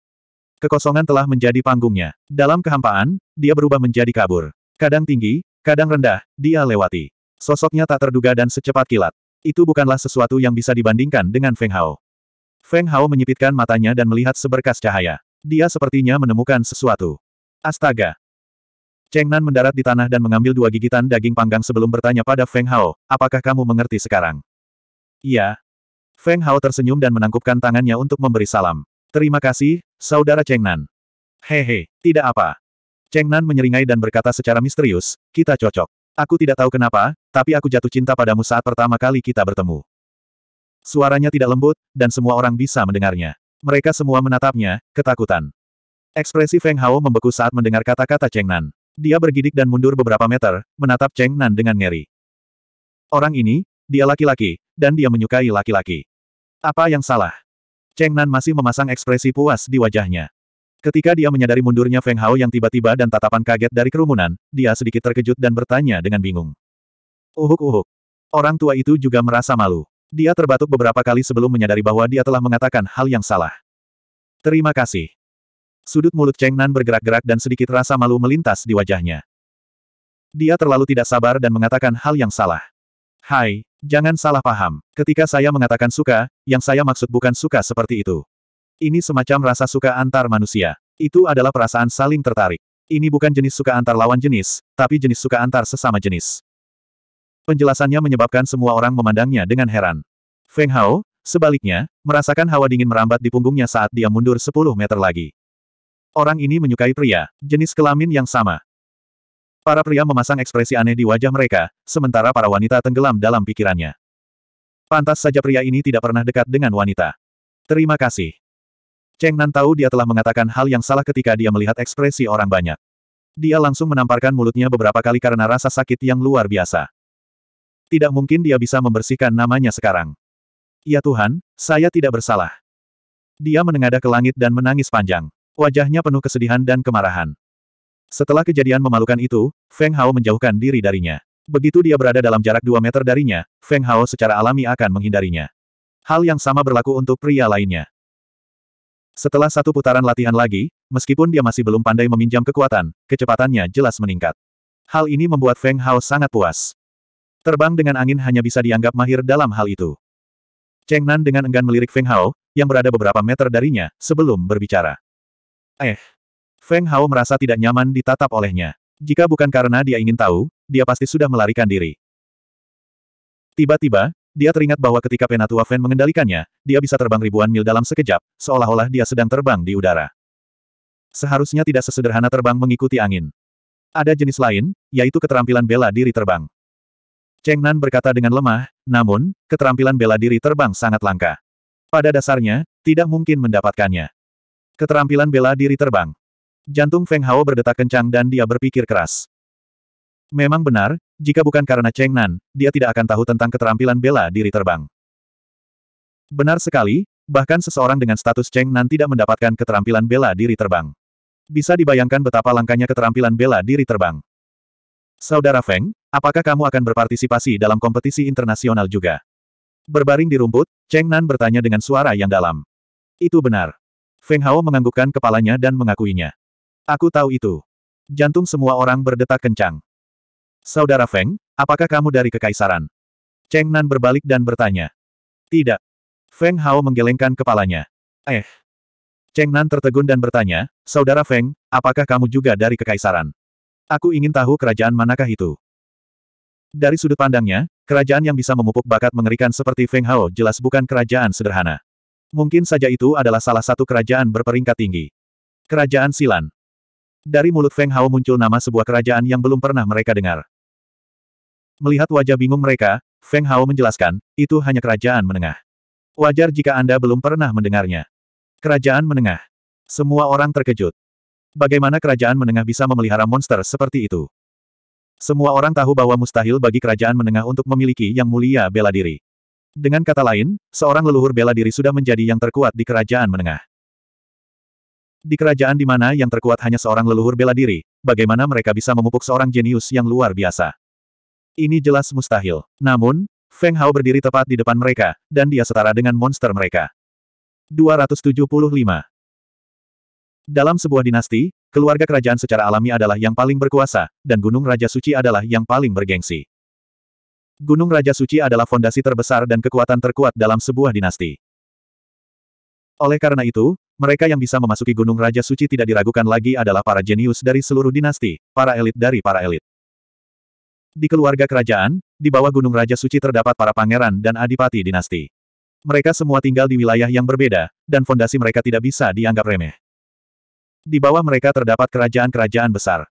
Kekosongan telah menjadi panggungnya. Dalam kehampaan, dia berubah menjadi kabur. Kadang tinggi, Kadang rendah, dia lewati. Sosoknya tak terduga dan secepat kilat. Itu bukanlah sesuatu yang bisa dibandingkan dengan Feng Hao. Feng Hao menyipitkan matanya dan melihat seberkas cahaya. Dia sepertinya menemukan sesuatu. Astaga! Cheng Nan mendarat di tanah dan mengambil dua gigitan daging panggang sebelum bertanya pada Feng Hao, apakah kamu mengerti sekarang? Iya. Feng Hao tersenyum dan menangkupkan tangannya untuk memberi salam. Terima kasih, saudara Cheng Nan. Hehe, tidak apa. Cheng Nan menyeringai dan berkata secara misterius, kita cocok. Aku tidak tahu kenapa, tapi aku jatuh cinta padamu saat pertama kali kita bertemu. Suaranya tidak lembut, dan semua orang bisa mendengarnya. Mereka semua menatapnya, ketakutan. Ekspresi Feng Hao membeku saat mendengar kata-kata Cheng Nan. Dia bergidik dan mundur beberapa meter, menatap Cheng Nan dengan ngeri. Orang ini, dia laki-laki, dan dia menyukai laki-laki. Apa yang salah? Cheng Nan masih memasang ekspresi puas di wajahnya. Ketika dia menyadari mundurnya Feng Hao yang tiba-tiba dan tatapan kaget dari kerumunan, dia sedikit terkejut dan bertanya dengan bingung. Uhuk-uhuk. Orang tua itu juga merasa malu. Dia terbatuk beberapa kali sebelum menyadari bahwa dia telah mengatakan hal yang salah. Terima kasih. Sudut mulut Cheng Nan bergerak-gerak dan sedikit rasa malu melintas di wajahnya. Dia terlalu tidak sabar dan mengatakan hal yang salah. Hai, jangan salah paham. Ketika saya mengatakan suka, yang saya maksud bukan suka seperti itu. Ini semacam rasa suka antar manusia. Itu adalah perasaan saling tertarik. Ini bukan jenis suka antar lawan jenis, tapi jenis suka antar sesama jenis. Penjelasannya menyebabkan semua orang memandangnya dengan heran. Feng Hao, sebaliknya, merasakan hawa dingin merambat di punggungnya saat dia mundur 10 meter lagi. Orang ini menyukai pria, jenis kelamin yang sama. Para pria memasang ekspresi aneh di wajah mereka, sementara para wanita tenggelam dalam pikirannya. Pantas saja pria ini tidak pernah dekat dengan wanita. Terima kasih. Cheng Nan tahu dia telah mengatakan hal yang salah ketika dia melihat ekspresi orang banyak. Dia langsung menamparkan mulutnya beberapa kali karena rasa sakit yang luar biasa. Tidak mungkin dia bisa membersihkan namanya sekarang. Ya Tuhan, saya tidak bersalah. Dia menengadah ke langit dan menangis panjang. Wajahnya penuh kesedihan dan kemarahan. Setelah kejadian memalukan itu, Feng Hao menjauhkan diri darinya. Begitu dia berada dalam jarak 2 meter darinya, Feng Hao secara alami akan menghindarinya. Hal yang sama berlaku untuk pria lainnya. Setelah satu putaran latihan lagi, meskipun dia masih belum pandai meminjam kekuatan, kecepatannya jelas meningkat. Hal ini membuat Feng Hao sangat puas. Terbang dengan angin hanya bisa dianggap mahir dalam hal itu. Cheng Nan dengan enggan melirik Feng Hao, yang berada beberapa meter darinya, sebelum berbicara. Eh. Feng Hao merasa tidak nyaman ditatap olehnya. Jika bukan karena dia ingin tahu, dia pasti sudah melarikan diri. Tiba-tiba, dia teringat bahwa ketika Penatua Fen mengendalikannya, dia bisa terbang ribuan mil dalam sekejap, seolah-olah dia sedang terbang di udara. Seharusnya tidak sesederhana terbang mengikuti angin. Ada jenis lain, yaitu keterampilan bela diri terbang. Cheng Nan berkata dengan lemah, namun, keterampilan bela diri terbang sangat langka. Pada dasarnya, tidak mungkin mendapatkannya. Keterampilan bela diri terbang. Jantung Feng Hao berdetak kencang dan dia berpikir keras. Memang benar, jika bukan karena Cheng Nan, dia tidak akan tahu tentang keterampilan bela diri terbang. Benar sekali, bahkan seseorang dengan status Cheng Nan tidak mendapatkan keterampilan bela diri terbang. Bisa dibayangkan betapa langkanya keterampilan bela diri terbang. Saudara Feng, apakah kamu akan berpartisipasi dalam kompetisi internasional juga? Berbaring di rumput, Cheng Nan bertanya dengan suara yang dalam. Itu benar. Feng Hao menganggukkan kepalanya dan mengakuinya. Aku tahu itu. Jantung semua orang berdetak kencang. Saudara Feng, apakah kamu dari Kekaisaran? Cheng Nan berbalik dan bertanya. Tidak. Feng Hao menggelengkan kepalanya. Eh. Cheng Nan tertegun dan bertanya, Saudara Feng, apakah kamu juga dari Kekaisaran? Aku ingin tahu kerajaan manakah itu. Dari sudut pandangnya, kerajaan yang bisa memupuk bakat mengerikan seperti Feng Hao jelas bukan kerajaan sederhana. Mungkin saja itu adalah salah satu kerajaan berperingkat tinggi. Kerajaan Silan. Dari mulut Feng Hao muncul nama sebuah kerajaan yang belum pernah mereka dengar. Melihat wajah bingung mereka, Feng Hao menjelaskan, itu hanya kerajaan menengah. Wajar jika Anda belum pernah mendengarnya. Kerajaan menengah. Semua orang terkejut. Bagaimana kerajaan menengah bisa memelihara monster seperti itu? Semua orang tahu bahwa mustahil bagi kerajaan menengah untuk memiliki yang mulia bela diri. Dengan kata lain, seorang leluhur bela diri sudah menjadi yang terkuat di kerajaan menengah. Di kerajaan di mana yang terkuat hanya seorang leluhur bela diri, bagaimana mereka bisa memupuk seorang jenius yang luar biasa? Ini jelas mustahil. Namun, Feng Hao berdiri tepat di depan mereka, dan dia setara dengan monster mereka. 275. Dalam sebuah dinasti, keluarga kerajaan secara alami adalah yang paling berkuasa, dan Gunung Raja Suci adalah yang paling bergengsi. Gunung Raja Suci adalah fondasi terbesar dan kekuatan terkuat dalam sebuah dinasti. Oleh karena itu, mereka yang bisa memasuki Gunung Raja Suci tidak diragukan lagi adalah para jenius dari seluruh dinasti, para elit dari para elit. Di keluarga kerajaan, di bawah Gunung Raja Suci terdapat para pangeran dan adipati dinasti. Mereka semua tinggal di wilayah yang berbeda, dan fondasi mereka tidak bisa dianggap remeh. Di bawah mereka terdapat kerajaan-kerajaan besar.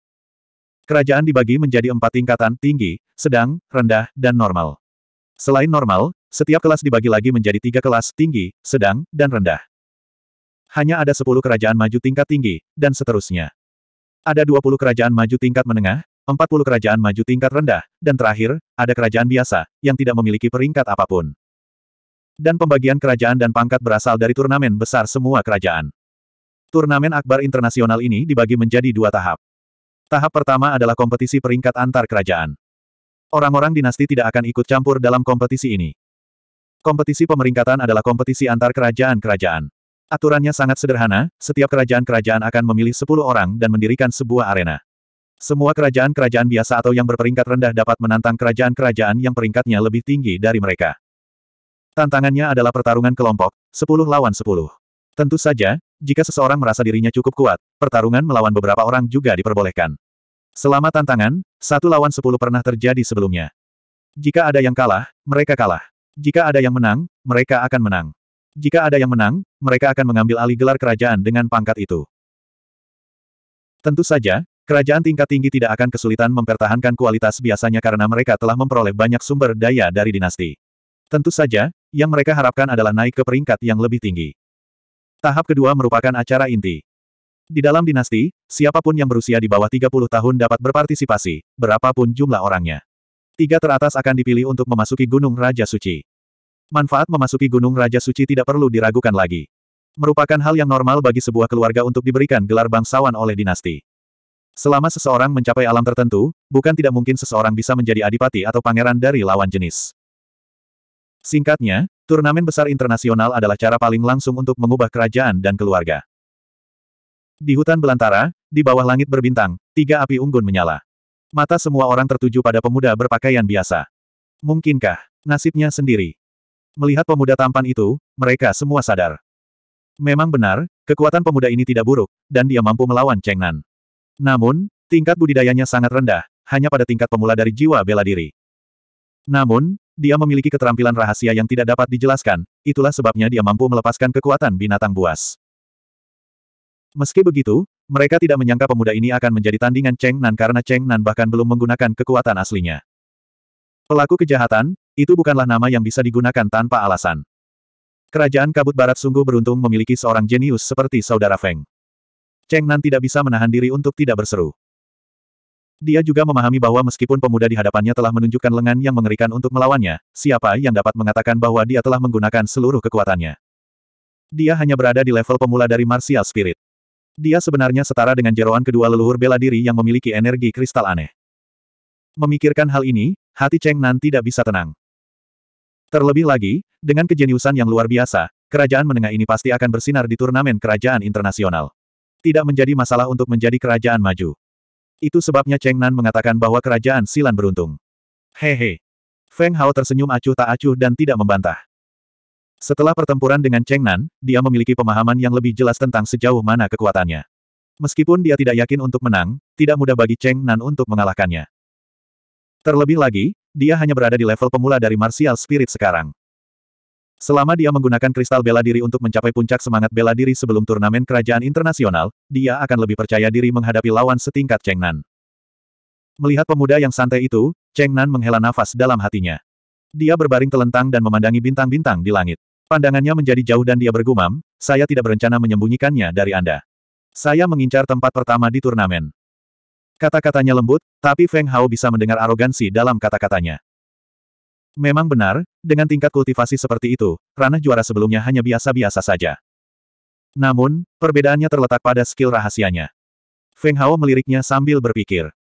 Kerajaan dibagi menjadi empat tingkatan, tinggi, sedang, rendah, dan normal. Selain normal, setiap kelas dibagi lagi menjadi tiga kelas, tinggi, sedang, dan rendah. Hanya ada sepuluh kerajaan maju tingkat tinggi, dan seterusnya. Ada dua puluh kerajaan maju tingkat menengah, empat puluh kerajaan maju tingkat rendah, dan terakhir, ada kerajaan biasa, yang tidak memiliki peringkat apa pun. Dan pembagian kerajaan dan pangkat berasal dari turnamen besar semua kerajaan. Turnamen Akbar Internasional ini dibagi menjadi dua tahap. Tahap pertama adalah kompetisi peringkat antar kerajaan. Orang-orang dinasti tidak akan ikut campur dalam kompetisi ini. Kompetisi pemeringkatan adalah kompetisi antar kerajaan-kerajaan. Aturannya sangat sederhana, setiap kerajaan-kerajaan akan memilih 10 orang dan mendirikan sebuah arena. Semua kerajaan-kerajaan biasa atau yang berperingkat rendah dapat menantang kerajaan-kerajaan yang peringkatnya lebih tinggi dari mereka. Tantangannya adalah pertarungan kelompok, 10 lawan 10. Tentu saja, jika seseorang merasa dirinya cukup kuat, pertarungan melawan beberapa orang juga diperbolehkan. Selama tantangan, satu lawan sepuluh pernah terjadi sebelumnya. Jika ada yang kalah, mereka kalah. Jika ada yang menang, mereka akan menang. Jika ada yang menang, mereka akan mengambil alih gelar kerajaan dengan pangkat itu. Tentu saja, kerajaan tingkat tinggi tidak akan kesulitan mempertahankan kualitas biasanya karena mereka telah memperoleh banyak sumber daya dari dinasti. Tentu saja, yang mereka harapkan adalah naik ke peringkat yang lebih tinggi. Tahap kedua merupakan acara inti. Di dalam dinasti, siapa pun yang berusia di bawah 30 tahun dapat berpartisipasi, berapapun jumlah orangnya. Tiga teratas akan dipilih untuk memasuki Gunung Raja Suci. Manfaat memasuki Gunung Raja Suci tidak perlu diragukan lagi. Merupakan hal yang normal bagi sebuah keluarga untuk diberikan gelar bangsawan oleh dinasti. Selama seseorang mencapai alam tertentu, bukan tidak mungkin seseorang bisa menjadi adipati atau pangeran dari lawan jenis. Singkatnya, turnamen besar internasional adalah cara paling langsung untuk mengubah kerajaan dan keluarga. Di hutan belantara, di bawah langit berbintang, tiga api unggun menyala. Mata semua orang tertuju pada pemuda berpakaian biasa. Mungkinkah nasibnya sendiri? Melihat pemuda tampan itu, mereka semua sadar. Memang benar, kekuatan pemuda ini tidak buruk, dan dia mampu melawan Cheng Nan. Namun, tingkat budidayanya sangat rendah, hanya pada tingkat pemula dari jiwa bela diri. Namun, dia memiliki keterampilan rahasia yang tidak dapat dijelaskan, itulah sebabnya dia mampu melepaskan kekuatan binatang buas. Meski begitu, mereka tidak menyangka pemuda ini akan menjadi tandingan Cheng Nan karena Cheng Nan bahkan belum menggunakan kekuatan aslinya. Pelaku kejahatan, itu bukanlah nama yang bisa digunakan tanpa alasan. Kerajaan Kabut Barat sungguh beruntung memiliki seorang jenius seperti Saudara Feng. Cheng Nan tidak bisa menahan diri untuk tidak berseru. Dia juga memahami bahwa meskipun pemuda di hadapannya telah menunjukkan lengan yang mengerikan untuk melawannya, siapa yang dapat mengatakan bahwa dia telah menggunakan seluruh kekuatannya. Dia hanya berada di level pemula dari martial spirit. Dia sebenarnya setara dengan jeroan kedua leluhur bela diri yang memiliki energi kristal aneh. Memikirkan hal ini, hati Cheng Nan tidak bisa tenang. Terlebih lagi, dengan kejeniusan yang luar biasa, kerajaan menengah ini pasti akan bersinar di turnamen kerajaan internasional. Tidak menjadi masalah untuk menjadi kerajaan maju. Itu sebabnya Cheng Nan mengatakan bahwa kerajaan Silan beruntung. Hehe. Feng Hao tersenyum acuh tak acuh dan tidak membantah. Setelah pertempuran dengan Cheng Nan, dia memiliki pemahaman yang lebih jelas tentang sejauh mana kekuatannya. Meskipun dia tidak yakin untuk menang, tidak mudah bagi Cheng Nan untuk mengalahkannya. Terlebih lagi, dia hanya berada di level pemula dari martial spirit sekarang. Selama dia menggunakan kristal bela diri untuk mencapai puncak semangat bela diri sebelum turnamen kerajaan internasional, dia akan lebih percaya diri menghadapi lawan setingkat Cheng Nan. Melihat pemuda yang santai itu, Cheng Nan menghela nafas dalam hatinya. Dia berbaring telentang dan memandangi bintang-bintang di langit. Pandangannya menjadi jauh dan dia bergumam, saya tidak berencana menyembunyikannya dari Anda. Saya mengincar tempat pertama di turnamen. Kata-katanya lembut, tapi Feng Hao bisa mendengar arogansi dalam kata-katanya. Memang benar, dengan tingkat kultivasi seperti itu, ranah juara sebelumnya hanya biasa-biasa saja. Namun, perbedaannya terletak pada skill rahasianya. Feng Hao meliriknya sambil berpikir.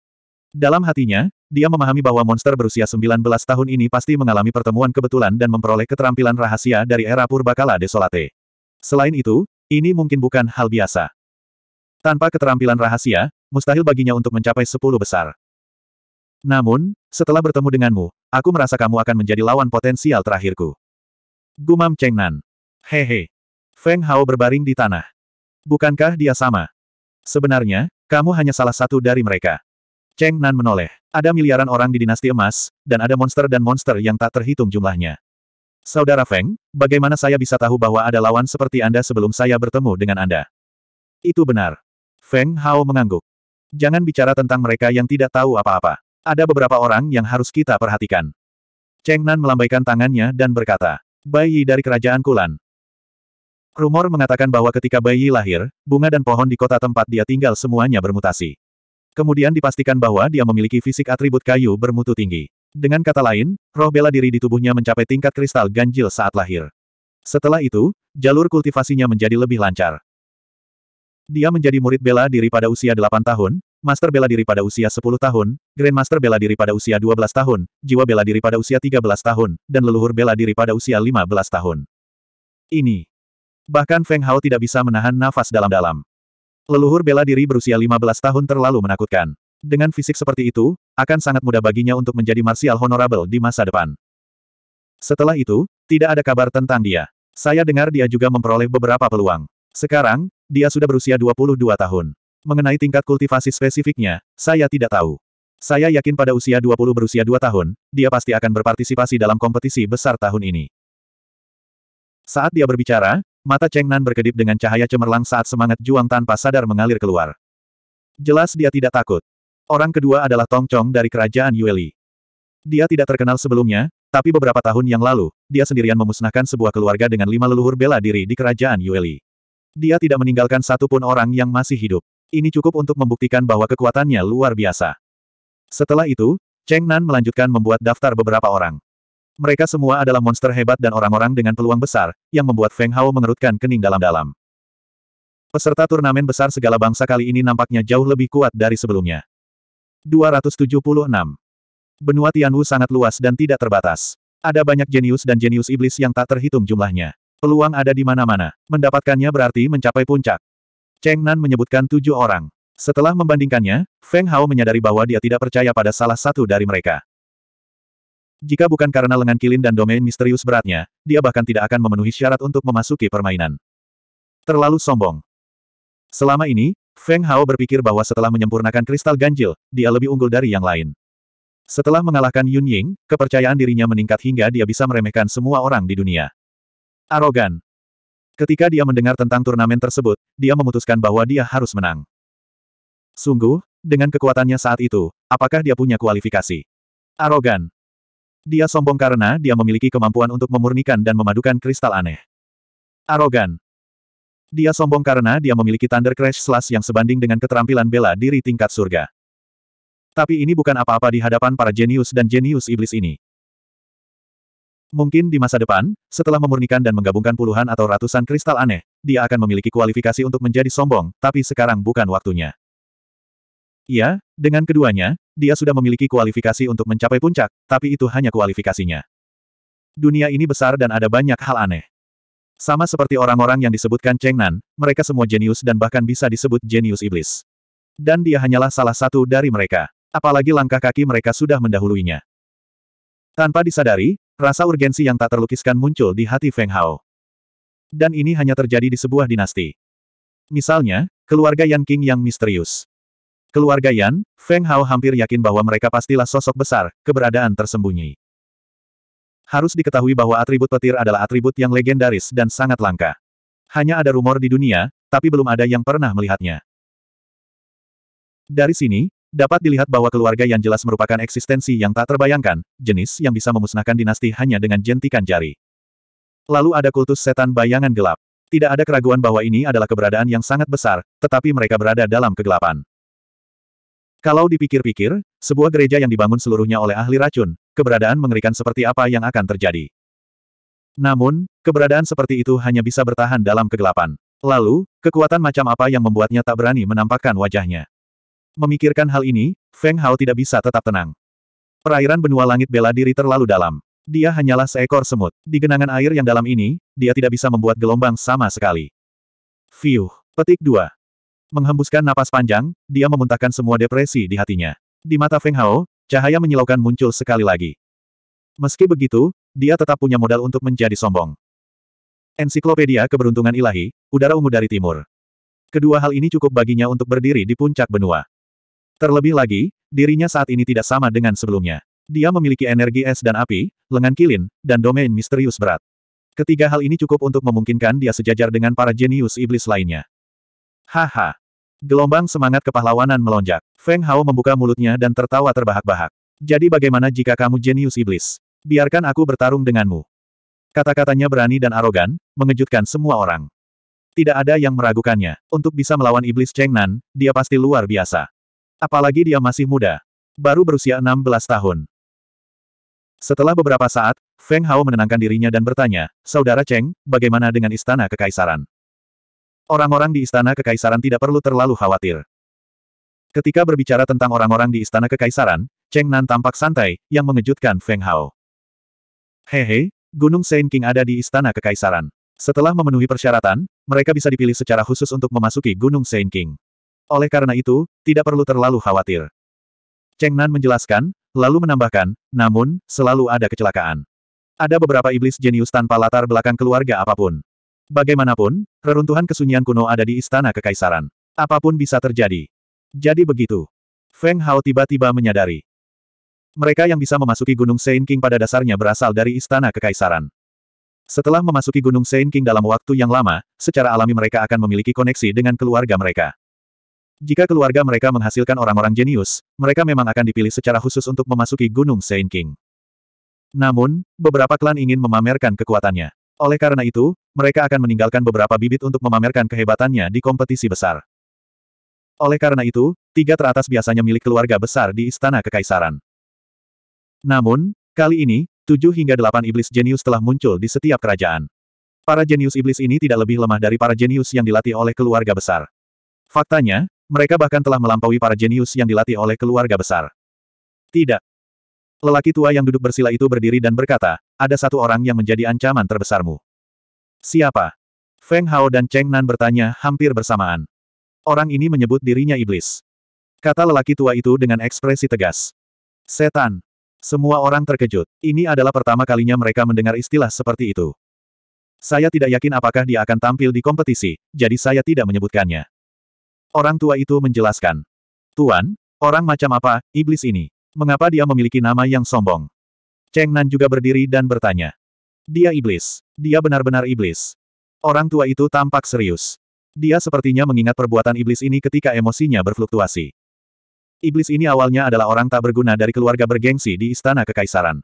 Dalam hatinya, dia memahami bahwa monster berusia 19 tahun ini pasti mengalami pertemuan kebetulan dan memperoleh keterampilan rahasia dari era Purbakala Desolate. Selain itu, ini mungkin bukan hal biasa. Tanpa keterampilan rahasia, mustahil baginya untuk mencapai 10 besar. Namun, setelah bertemu denganmu, aku merasa kamu akan menjadi lawan potensial terakhirku. Gumam Cheng Nan. Hehe. Feng Hao berbaring di tanah. Bukankah dia sama? Sebenarnya, kamu hanya salah satu dari mereka. Cheng Nan menoleh. Ada miliaran orang di dinasti emas, dan ada monster dan monster yang tak terhitung jumlahnya. Saudara Feng, bagaimana saya bisa tahu bahwa ada lawan seperti Anda sebelum saya bertemu dengan Anda? Itu benar. Feng Hao mengangguk. Jangan bicara tentang mereka yang tidak tahu apa-apa. Ada beberapa orang yang harus kita perhatikan. Cheng Nan melambaikan tangannya dan berkata, Bayi dari kerajaan Kulan. Rumor mengatakan bahwa ketika bayi lahir, bunga dan pohon di kota tempat dia tinggal semuanya bermutasi. Kemudian dipastikan bahwa dia memiliki fisik atribut kayu bermutu tinggi. Dengan kata lain, roh bela diri di tubuhnya mencapai tingkat kristal ganjil saat lahir. Setelah itu, jalur kultivasinya menjadi lebih lancar. Dia menjadi murid bela diri pada usia 8 tahun, master bela diri pada usia 10 tahun, grandmaster bela diri pada usia 12 tahun, jiwa bela diri pada usia 13 tahun, dan leluhur bela diri pada usia 15 tahun. Ini. Bahkan Feng Hao tidak bisa menahan nafas dalam-dalam. Leluhur bela diri berusia 15 tahun terlalu menakutkan. Dengan fisik seperti itu, akan sangat mudah baginya untuk menjadi martial honorable di masa depan. Setelah itu, tidak ada kabar tentang dia. Saya dengar dia juga memperoleh beberapa peluang. Sekarang, dia sudah berusia 22 tahun. Mengenai tingkat kultivasi spesifiknya, saya tidak tahu. Saya yakin pada usia 20 berusia 2 tahun, dia pasti akan berpartisipasi dalam kompetisi besar tahun ini. Saat dia berbicara, Mata Cheng Nan berkedip dengan cahaya cemerlang saat semangat juang tanpa sadar mengalir keluar. Jelas dia tidak takut. Orang kedua adalah Tong Chong dari kerajaan Yueli. Dia tidak terkenal sebelumnya, tapi beberapa tahun yang lalu, dia sendirian memusnahkan sebuah keluarga dengan lima leluhur bela diri di kerajaan Yueli. Dia tidak meninggalkan satupun orang yang masih hidup. Ini cukup untuk membuktikan bahwa kekuatannya luar biasa. Setelah itu, Cheng Nan melanjutkan membuat daftar beberapa orang. Mereka semua adalah monster hebat dan orang-orang dengan peluang besar, yang membuat Feng Hao mengerutkan kening dalam-dalam. Peserta turnamen besar segala bangsa kali ini nampaknya jauh lebih kuat dari sebelumnya. 276. Benua Tianwu sangat luas dan tidak terbatas. Ada banyak jenius dan jenius iblis yang tak terhitung jumlahnya. Peluang ada di mana-mana. Mendapatkannya berarti mencapai puncak. Cheng Nan menyebutkan tujuh orang. Setelah membandingkannya, Feng Hao menyadari bahwa dia tidak percaya pada salah satu dari mereka. Jika bukan karena lengan kilin dan domain misterius beratnya, dia bahkan tidak akan memenuhi syarat untuk memasuki permainan. Terlalu sombong. Selama ini, Feng Hao berpikir bahwa setelah menyempurnakan kristal ganjil, dia lebih unggul dari yang lain. Setelah mengalahkan Yun Ying, kepercayaan dirinya meningkat hingga dia bisa meremehkan semua orang di dunia. Arogan. Ketika dia mendengar tentang turnamen tersebut, dia memutuskan bahwa dia harus menang. Sungguh, dengan kekuatannya saat itu, apakah dia punya kualifikasi? Arogan. Dia sombong karena dia memiliki kemampuan untuk memurnikan dan memadukan kristal aneh. Arogan. Dia sombong karena dia memiliki Thunder Crash Slash yang sebanding dengan keterampilan bela diri tingkat surga. Tapi ini bukan apa-apa di hadapan para jenius dan jenius iblis ini. Mungkin di masa depan, setelah memurnikan dan menggabungkan puluhan atau ratusan kristal aneh, dia akan memiliki kualifikasi untuk menjadi sombong, tapi sekarang bukan waktunya. Ya, dengan keduanya, dia sudah memiliki kualifikasi untuk mencapai puncak, tapi itu hanya kualifikasinya. Dunia ini besar dan ada banyak hal aneh. Sama seperti orang-orang yang disebutkan Cheng Nan, mereka semua jenius dan bahkan bisa disebut jenius iblis. Dan dia hanyalah salah satu dari mereka. Apalagi langkah kaki mereka sudah mendahuluinya. Tanpa disadari, rasa urgensi yang tak terlukiskan muncul di hati Feng Hao. Dan ini hanya terjadi di sebuah dinasti. Misalnya, keluarga Yan King yang misterius. Keluarga Yan, Feng Hao hampir yakin bahwa mereka pastilah sosok besar, keberadaan tersembunyi. Harus diketahui bahwa atribut petir adalah atribut yang legendaris dan sangat langka. Hanya ada rumor di dunia, tapi belum ada yang pernah melihatnya. Dari sini, dapat dilihat bahwa keluarga yang jelas merupakan eksistensi yang tak terbayangkan, jenis yang bisa memusnahkan dinasti hanya dengan jentikan jari. Lalu ada kultus setan bayangan gelap. Tidak ada keraguan bahwa ini adalah keberadaan yang sangat besar, tetapi mereka berada dalam kegelapan. Kalau dipikir-pikir, sebuah gereja yang dibangun seluruhnya oleh ahli racun, keberadaan mengerikan seperti apa yang akan terjadi. Namun, keberadaan seperti itu hanya bisa bertahan dalam kegelapan. Lalu, kekuatan macam apa yang membuatnya tak berani menampakkan wajahnya. Memikirkan hal ini, Feng Hao tidak bisa tetap tenang. Perairan benua langit bela diri terlalu dalam. Dia hanyalah seekor semut. Di genangan air yang dalam ini, dia tidak bisa membuat gelombang sama sekali. Fiuh. Petik 2. Menghembuskan napas panjang, dia memuntahkan semua depresi di hatinya. Di mata Feng Hao, cahaya menyilaukan muncul sekali lagi. Meski begitu, dia tetap punya modal untuk menjadi sombong. Ensiklopedia Keberuntungan Ilahi, Udara Ungu dari Timur. Kedua hal ini cukup baginya untuk berdiri di puncak benua. Terlebih lagi, dirinya saat ini tidak sama dengan sebelumnya. Dia memiliki energi es dan api, lengan kilin, dan domain misterius berat. Ketiga hal ini cukup untuk memungkinkan dia sejajar dengan para jenius iblis lainnya. Haha. Gelombang semangat kepahlawanan melonjak. Feng Hao membuka mulutnya dan tertawa terbahak-bahak. Jadi bagaimana jika kamu jenius iblis? Biarkan aku bertarung denganmu. Kata-katanya berani dan arogan, mengejutkan semua orang. Tidak ada yang meragukannya. Untuk bisa melawan iblis Cheng Nan, dia pasti luar biasa. Apalagi dia masih muda. Baru berusia 16 tahun. Setelah beberapa saat, Feng Hao menenangkan dirinya dan bertanya, Saudara Cheng, bagaimana dengan istana kekaisaran? Orang-orang di Istana Kekaisaran tidak perlu terlalu khawatir. Ketika berbicara tentang orang-orang di Istana Kekaisaran, Cheng Nan tampak santai, yang mengejutkan Feng Hao. Hehe, Gunung Saint King ada di Istana Kekaisaran. Setelah memenuhi persyaratan, mereka bisa dipilih secara khusus untuk memasuki Gunung Saint King. Oleh karena itu, tidak perlu terlalu khawatir. Cheng Nan menjelaskan, lalu menambahkan, namun, selalu ada kecelakaan. Ada beberapa iblis jenius tanpa latar belakang keluarga apa pun. Bagaimanapun, reruntuhan kesunyian kuno ada di Istana Kekaisaran. Apa pun bisa terjadi. Jadi begitu. Feng Hao tiba-tiba menyadari. Mereka yang bisa memasuki Gunung Saint King pada dasarnya berasal dari Istana Kekaisaran. Setelah memasuki Gunung Saint King dalam waktu yang lama, secara alami mereka akan memiliki koneksi dengan keluarga mereka. Jika keluarga mereka menghasilkan orang-orang jenius, mereka memang akan dipilih secara khusus untuk memasuki Gunung Saint King. Namun, beberapa klan ingin memamerkan kekuatannya. Oleh karena itu, mereka akan meninggalkan beberapa bibit untuk memamerkan kehebatannya di kompetisi besar. Oleh karena itu, tiga teratas biasanya milik keluarga besar di Istana Kekaisaran. Namun, kali ini, tujuh hingga delapan iblis jenius telah muncul di setiap kerajaan. Para jenius iblis ini tidak lebih lemah dari para jenius yang dilatih oleh keluarga besar. Faktanya, mereka bahkan telah melampaui para jenius yang dilatih oleh keluarga besar. Tidak. Lelaki tua yang duduk bersila itu berdiri dan berkata, ada satu orang yang menjadi ancaman terbesarmu. Siapa? Feng Hao dan Cheng Nan bertanya hampir bersamaan. Orang ini menyebut dirinya iblis. Kata lelaki tua itu dengan ekspresi tegas. Setan. Semua orang terkejut. Ini adalah pertama kalinya mereka mendengar istilah seperti itu. Saya tidak yakin apakah dia akan tampil di kompetisi, jadi saya tidak menyebutkannya. Orang tua itu menjelaskan. Tuan, orang macam apa, iblis ini? Mengapa dia memiliki nama yang sombong? Cheng Nan juga berdiri dan bertanya. Dia iblis. Dia benar-benar iblis. Orang tua itu tampak serius. Dia sepertinya mengingat perbuatan iblis ini ketika emosinya berfluktuasi. Iblis ini awalnya adalah orang tak berguna dari keluarga bergengsi di Istana Kekaisaran.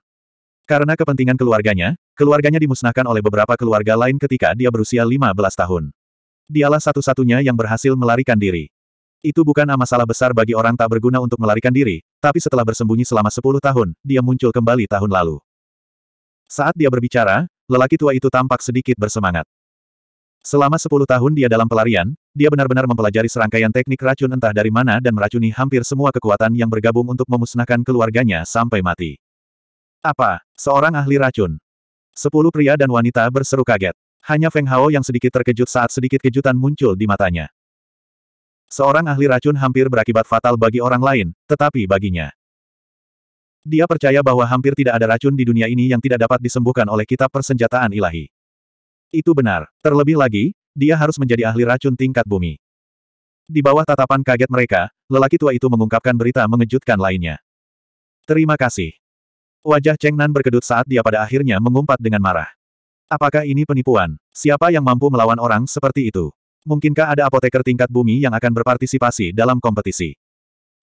Karena kepentingan keluarganya, keluarganya dimusnahkan oleh beberapa keluarga lain ketika dia berusia 15 tahun. Dialah satu-satunya yang berhasil melarikan diri. Itu bukan masalah besar bagi orang tak berguna untuk melarikan diri, tapi setelah bersembunyi selama 10 tahun, dia muncul kembali tahun lalu. Saat dia berbicara, lelaki tua itu tampak sedikit bersemangat. Selama 10 tahun dia dalam pelarian, dia benar-benar mempelajari serangkaian teknik racun entah dari mana dan meracuni hampir semua kekuatan yang bergabung untuk memusnahkan keluarganya sampai mati. Apa? Seorang ahli racun? Sepuluh pria dan wanita berseru kaget. Hanya Feng Hao yang sedikit terkejut saat sedikit kejutan muncul di matanya. Seorang ahli racun hampir berakibat fatal bagi orang lain, tetapi baginya. Dia percaya bahwa hampir tidak ada racun di dunia ini yang tidak dapat disembuhkan oleh kitab persenjataan ilahi. Itu benar. Terlebih lagi, dia harus menjadi ahli racun tingkat bumi. Di bawah tatapan kaget mereka, lelaki tua itu mengungkapkan berita mengejutkan lainnya. Terima kasih. Wajah Cheng Nan berkedut saat dia pada akhirnya mengumpat dengan marah. Apakah ini penipuan? Siapa yang mampu melawan orang seperti itu? Mungkinkah ada apoteker tingkat bumi yang akan berpartisipasi dalam kompetisi?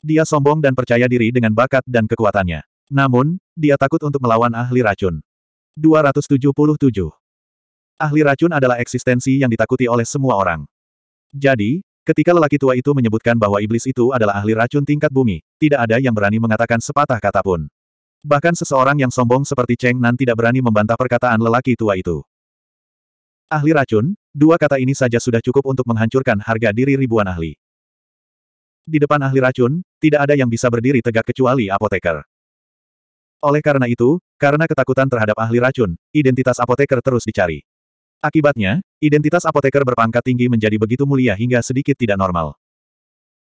Dia sombong dan percaya diri dengan bakat dan kekuatannya. Namun, dia takut untuk melawan ahli racun. 277. Ahli racun adalah eksistensi yang ditakuti oleh semua orang. Jadi, ketika lelaki tua itu menyebutkan bahwa iblis itu adalah ahli racun tingkat bumi, tidak ada yang berani mengatakan sepatah kata pun. Bahkan seseorang yang sombong seperti Cheng Nan tidak berani membantah perkataan lelaki tua itu. Ahli racun, dua kata ini saja sudah cukup untuk menghancurkan harga diri ribuan ahli. Di depan ahli racun, tidak ada yang bisa berdiri tegak kecuali apoteker. Oleh karena itu, karena ketakutan terhadap ahli racun, identitas apoteker terus dicari. Akibatnya, identitas apoteker berpangkat tinggi menjadi begitu mulia hingga sedikit tidak normal.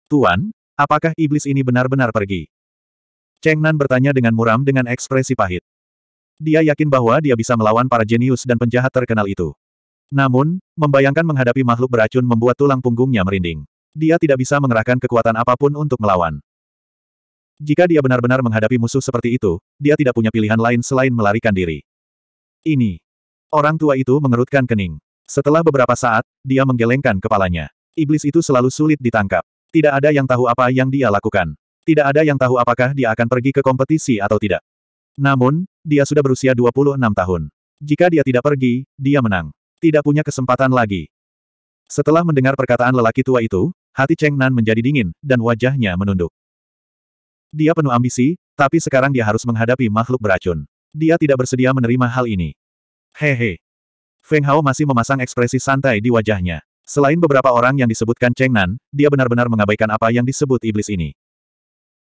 Tuan, apakah iblis ini benar-benar pergi? Cheng Nan bertanya dengan muram dengan ekspresi pahit. Dia yakin bahwa dia bisa melawan para jenius dan penjahat terkenal itu. Namun, membayangkan menghadapi makhluk beracun membuat tulang punggungnya merinding. Dia tidak bisa mengerahkan kekuatan apa pun untuk melawan. Jika dia benar-benar menghadapi musuh seperti itu, dia tidak punya pilihan lain selain melarikan diri. Ini. Orang tua itu mengerutkan kening. Setelah beberapa saat, dia menggelengkan kepalanya. Iblis itu selalu sulit ditangkap. Tidak ada yang tahu apa yang dia lakukan. Tidak ada yang tahu apakah dia akan pergi ke kompetisi atau tidak. Namun, dia sudah berusia 26 tahun. Jika dia tidak pergi, dia menang. Tidak punya kesempatan lagi. Setelah mendengar perkataan lelaki tua itu, hati Cheng Nan menjadi dingin, dan wajahnya menunduk. Dia penuh ambisi, tapi sekarang dia harus menghadapi makhluk beracun. Dia tidak bersedia menerima hal ini. Hehe. Feng Hao masih memasang ekspresi santai di wajahnya. Selain beberapa orang yang disebutkan Cheng Nan, dia benar-benar mengabaikan apa yang disebut iblis ini.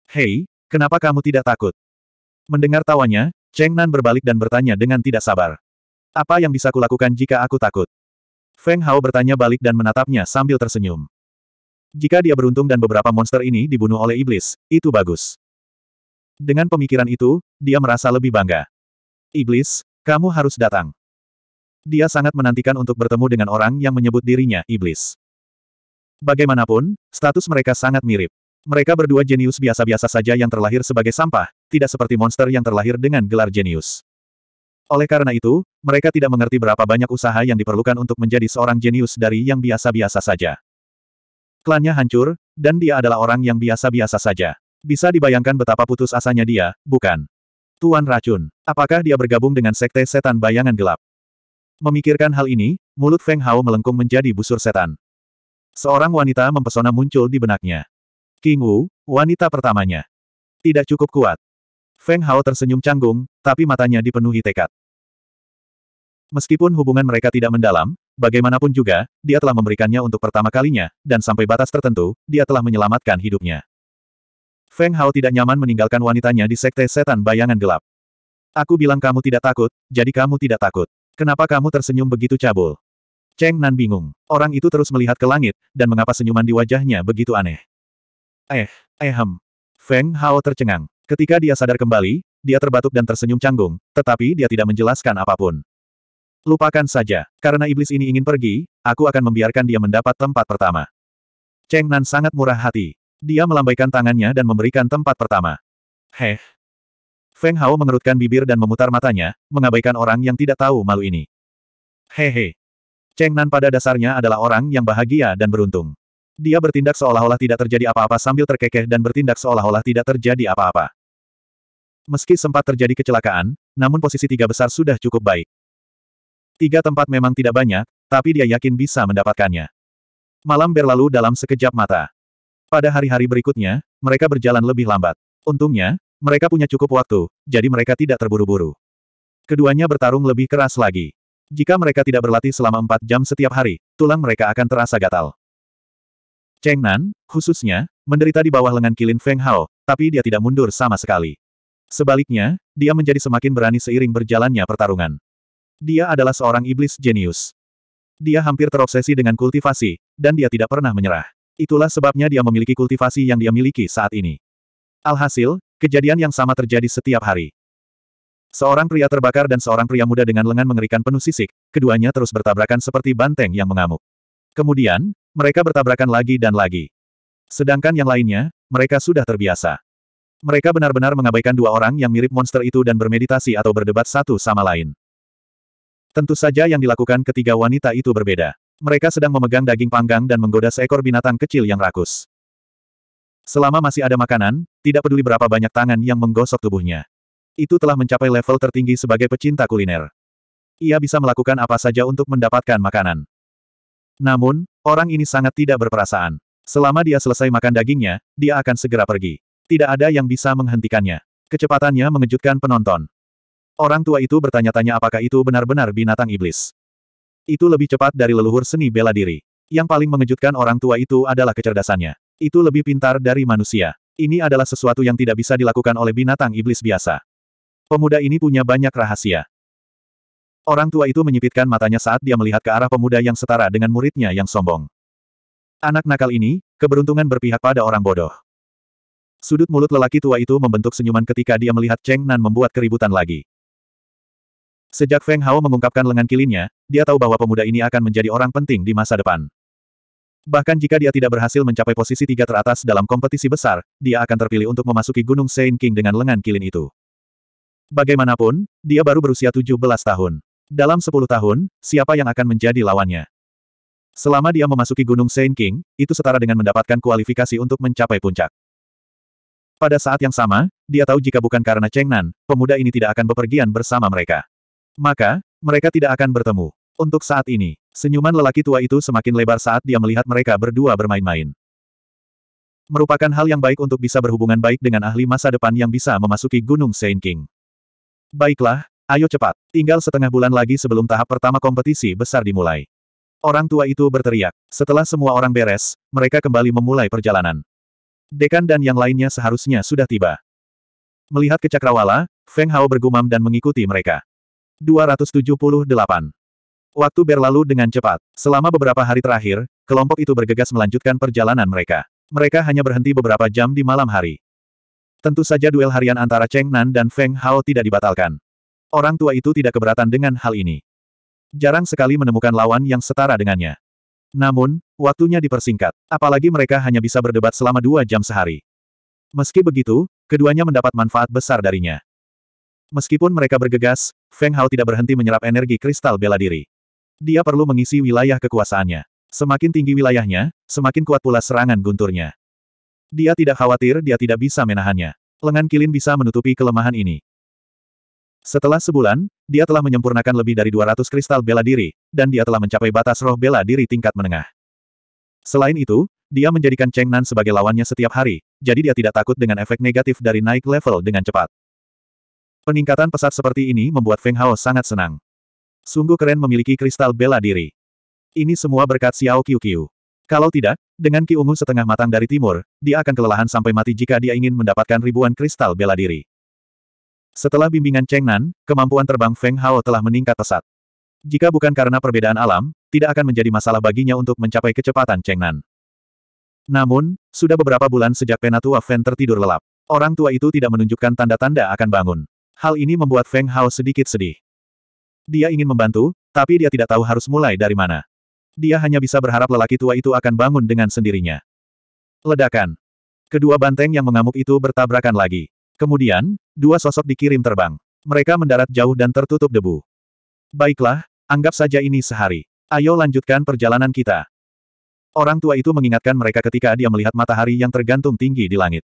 Hei, kenapa kamu tidak takut? Mendengar tawanya, Cheng Nan berbalik dan bertanya dengan tidak sabar. Apa yang bisa kulakukan jika aku takut? Feng Hao bertanya balik dan menatapnya sambil tersenyum. Jika dia beruntung dan beberapa monster ini dibunuh oleh iblis, itu bagus. Dengan pemikiran itu, dia merasa lebih bangga. Iblis, kamu harus datang. Dia sangat menantikan untuk bertemu dengan orang yang menyebut dirinya iblis. Bagaimanapun, status mereka sangat mirip. Mereka berdua jenius biasa-biasa saja yang terlahir sebagai sampah, tidak seperti monster yang terlahir dengan gelar jenius. Oleh karena itu, mereka tidak mengerti berapa banyak usaha yang diperlukan untuk menjadi seorang jenius dari yang biasa-biasa saja. Klannya hancur, dan dia adalah orang yang biasa-biasa saja. Bisa dibayangkan betapa putus asanya dia, bukan? Tuan Racun, apakah dia bergabung dengan Sekte Setan Bayangan Gelap? Memikirkan hal ini, mulut Feng Hao melengkung menjadi busur setan. Seorang wanita mempesona muncul di benaknya. King Wu, wanita pertamanya. Tidak cukup kuat. Feng Hao tersenyum canggung, tapi matanya dipenuhi tekad. Meskipun hubungan mereka tidak mendalam, bagaimanapun juga, dia telah memberikannya untuk pertama kalinya, dan sampai batas tertentu, dia telah menyelamatkan hidupnya. Feng Hao tidak nyaman meninggalkan wanitanya di sekte setan bayangan gelap. Aku bilang kamu tidak takut, jadi kamu tidak takut. Kenapa kamu tersenyum begitu cabul? Cheng Nan bingung. Orang itu terus melihat ke langit, dan mengapa senyuman di wajahnya begitu aneh. Eh, ehem. Feng Hao tercengang. Ketika dia sadar kembali, dia terbatuk dan tersenyum canggung, tetapi dia tidak menjelaskan apa pun. Lupakan saja, karena iblis ini ingin pergi, aku akan membiarkan dia mendapat tempat pertama. Cheng Nan sangat murah hati. Dia melambaikan tangannya dan memberikan tempat pertama. Heh. Feng Hao mengerutkan bibir dan memutar matanya, mengabaikan orang yang tidak tahu malu ini. Hehe. Cheng Nan pada dasarnya adalah orang yang bahagia dan beruntung. Dia bertindak seolah-olah tidak terjadi apa-apa sambil terkekeh dan bertindak seolah-olah tidak terjadi apa-apa. Meski sempat terjadi kecelakaan, namun posisi tiga besar sudah cukup baik. Tiga tempat memang tidak banyak, tapi dia yakin bisa mendapatkannya. Malam berlalu dalam sekejap mata. Pada hari-hari berikutnya, mereka berjalan lebih lambat. Untungnya, mereka punya cukup waktu, jadi mereka tidak terburu-buru. Keduanya bertarung lebih keras lagi. Jika mereka tidak berlatih selama empat jam setiap hari, tulang mereka akan terasa gatal. Cheng Nan, khususnya, menderita di bawah lengan kilin Feng Hao, tapi dia tidak mundur sama sekali. Sebaliknya, dia menjadi semakin berani seiring berjalannya pertarungan. Dia adalah seorang iblis jenius. Dia hampir terobsesi dengan kultivasi, dan dia tidak pernah menyerah. Itulah sebabnya dia memiliki kultivasi yang dia miliki saat ini. Alhasil, kejadian yang sama terjadi setiap hari. Seorang pria terbakar dan seorang pria muda dengan lengan mengerikan penuh sisik, keduanya terus bertabrakan seperti banteng yang mengamuk. Kemudian, mereka bertabrakan lagi dan lagi. Sedangkan yang lainnya, mereka sudah terbiasa. Mereka benar-benar mengabaikan dua orang yang mirip monster itu dan bermeditasi atau berdebat satu sama lain. Tentu saja yang dilakukan ketiga wanita itu berbeda. Mereka sedang memegang daging panggang dan menggoda seekor binatang kecil yang rakus. Selama masih ada makanan, tidak peduli berapa banyak tangan yang menggosok tubuhnya. Itu telah mencapai level tertinggi sebagai pecinta kuliner. Ia bisa melakukan apa saja untuk mendapatkan makanan. Namun, orang ini sangat tidak berperasaan. Selama dia selesai makan dagingnya, dia akan segera pergi. Tidak ada yang bisa menghentikannya. Kecepatannya mengejutkan penonton. Orang tua itu bertanya-tanya apakah itu benar-benar binatang iblis. Itu lebih cepat dari leluhur seni bela diri. Yang paling mengejutkan orang tua itu adalah kecerdasannya. Itu lebih pintar dari manusia. Ini adalah sesuatu yang tidak bisa dilakukan oleh binatang iblis biasa. Pemuda ini punya banyak rahasia. Orang tua itu menyipitkan matanya saat dia melihat ke arah pemuda yang setara dengan muridnya yang sombong. Anak nakal ini, keberuntungan berpihak pada orang bodoh. Sudut mulut lelaki tua itu membentuk senyuman ketika dia melihat Cheng Nan membuat keributan lagi. Sejak Feng Hao mengungkapkan lengan kilinnya, dia tahu bahwa pemuda ini akan menjadi orang penting di masa depan. Bahkan jika dia tidak berhasil mencapai posisi tiga teratas dalam kompetisi besar, dia akan terpilih untuk memasuki Gunung Saint King dengan lengan kilin itu. Bagaimanapun, dia baru berusia 17 tahun. Dalam 10 tahun, siapa yang akan menjadi lawannya? Selama dia memasuki Gunung Saint King, itu setara dengan mendapatkan kualifikasi untuk mencapai puncak. Pada saat yang sama, dia tahu jika bukan karena Cheng Nan, pemuda ini tidak akan bepergian bersama mereka. Maka, mereka tidak akan bertemu. Untuk saat ini, senyuman lelaki tua itu semakin lebar saat dia melihat mereka berdua bermain-main. Merupakan hal yang baik untuk bisa berhubungan baik dengan ahli masa depan yang bisa memasuki Gunung Saint King. Baiklah, ayo cepat. Tinggal setengah bulan lagi sebelum tahap pertama kompetisi besar dimulai. Orang tua itu berteriak. Setelah semua orang beres, mereka kembali memulai perjalanan. Dekan dan yang lainnya seharusnya sudah tiba. Melihat ke Cakrawala, Feng Hao bergumam dan mengikuti mereka. 278. Waktu berlalu dengan cepat. Selama beberapa hari terakhir, kelompok itu bergegas melanjutkan perjalanan mereka. Mereka hanya berhenti beberapa jam di malam hari. Tentu saja duel harian antara Cheng Nan dan Feng Hao tidak dibatalkan. Orang tua itu tidak keberatan dengan hal ini. Jarang sekali menemukan lawan yang setara dengannya. Namun, waktunya dipersingkat. Apalagi mereka hanya bisa berdebat selama dua jam sehari. Meski begitu, keduanya mendapat manfaat besar darinya. Meskipun mereka bergegas, Feng Hao tidak berhenti menyerap energi kristal bela diri. Dia perlu mengisi wilayah kekuasaannya. Semakin tinggi wilayahnya, semakin kuat pula serangan gunturnya. Dia tidak khawatir dia tidak bisa menahannya. Lengan kilin bisa menutupi kelemahan ini. Setelah sebulan, dia telah menyempurnakan lebih dari 200 kristal bela diri, dan dia telah mencapai batas roh bela diri tingkat menengah. Selain itu, dia menjadikan Cheng Nan sebagai lawannya setiap hari, jadi dia tidak takut dengan efek negatif dari naik level dengan cepat. Peningkatan pesat seperti ini membuat Feng Hao sangat senang. Sungguh keren memiliki kristal bela diri. Ini semua berkat Xiao Qiu Qiu. Kalau tidak, dengan Ki Ungu setengah matang dari timur, dia akan kelelahan sampai mati jika dia ingin mendapatkan ribuan kristal bela diri. Setelah bimbingan Cheng Nan, kemampuan terbang Feng Hao telah meningkat pesat. Jika bukan karena perbedaan alam, tidak akan menjadi masalah baginya untuk mencapai kecepatan Cheng Nan. Namun, sudah beberapa bulan sejak Penatua Fen tertidur lelap. Orang tua itu tidak menunjukkan tanda-tanda akan bangun. Hal ini membuat Feng Hao sedikit sedih. Dia ingin membantu, tapi dia tidak tahu harus mulai dari mana. Dia hanya bisa berharap lelaki tua itu akan bangun dengan sendirinya. Ledakan. Kedua banteng yang mengamuk itu bertabrakan lagi. Kemudian, dua sosok dikirim terbang. Mereka mendarat jauh dan tertutup debu. Baiklah, anggap saja ini sehari. Ayo lanjutkan perjalanan kita. Orang tua itu mengingatkan mereka ketika dia melihat matahari yang tergantung tinggi di langit.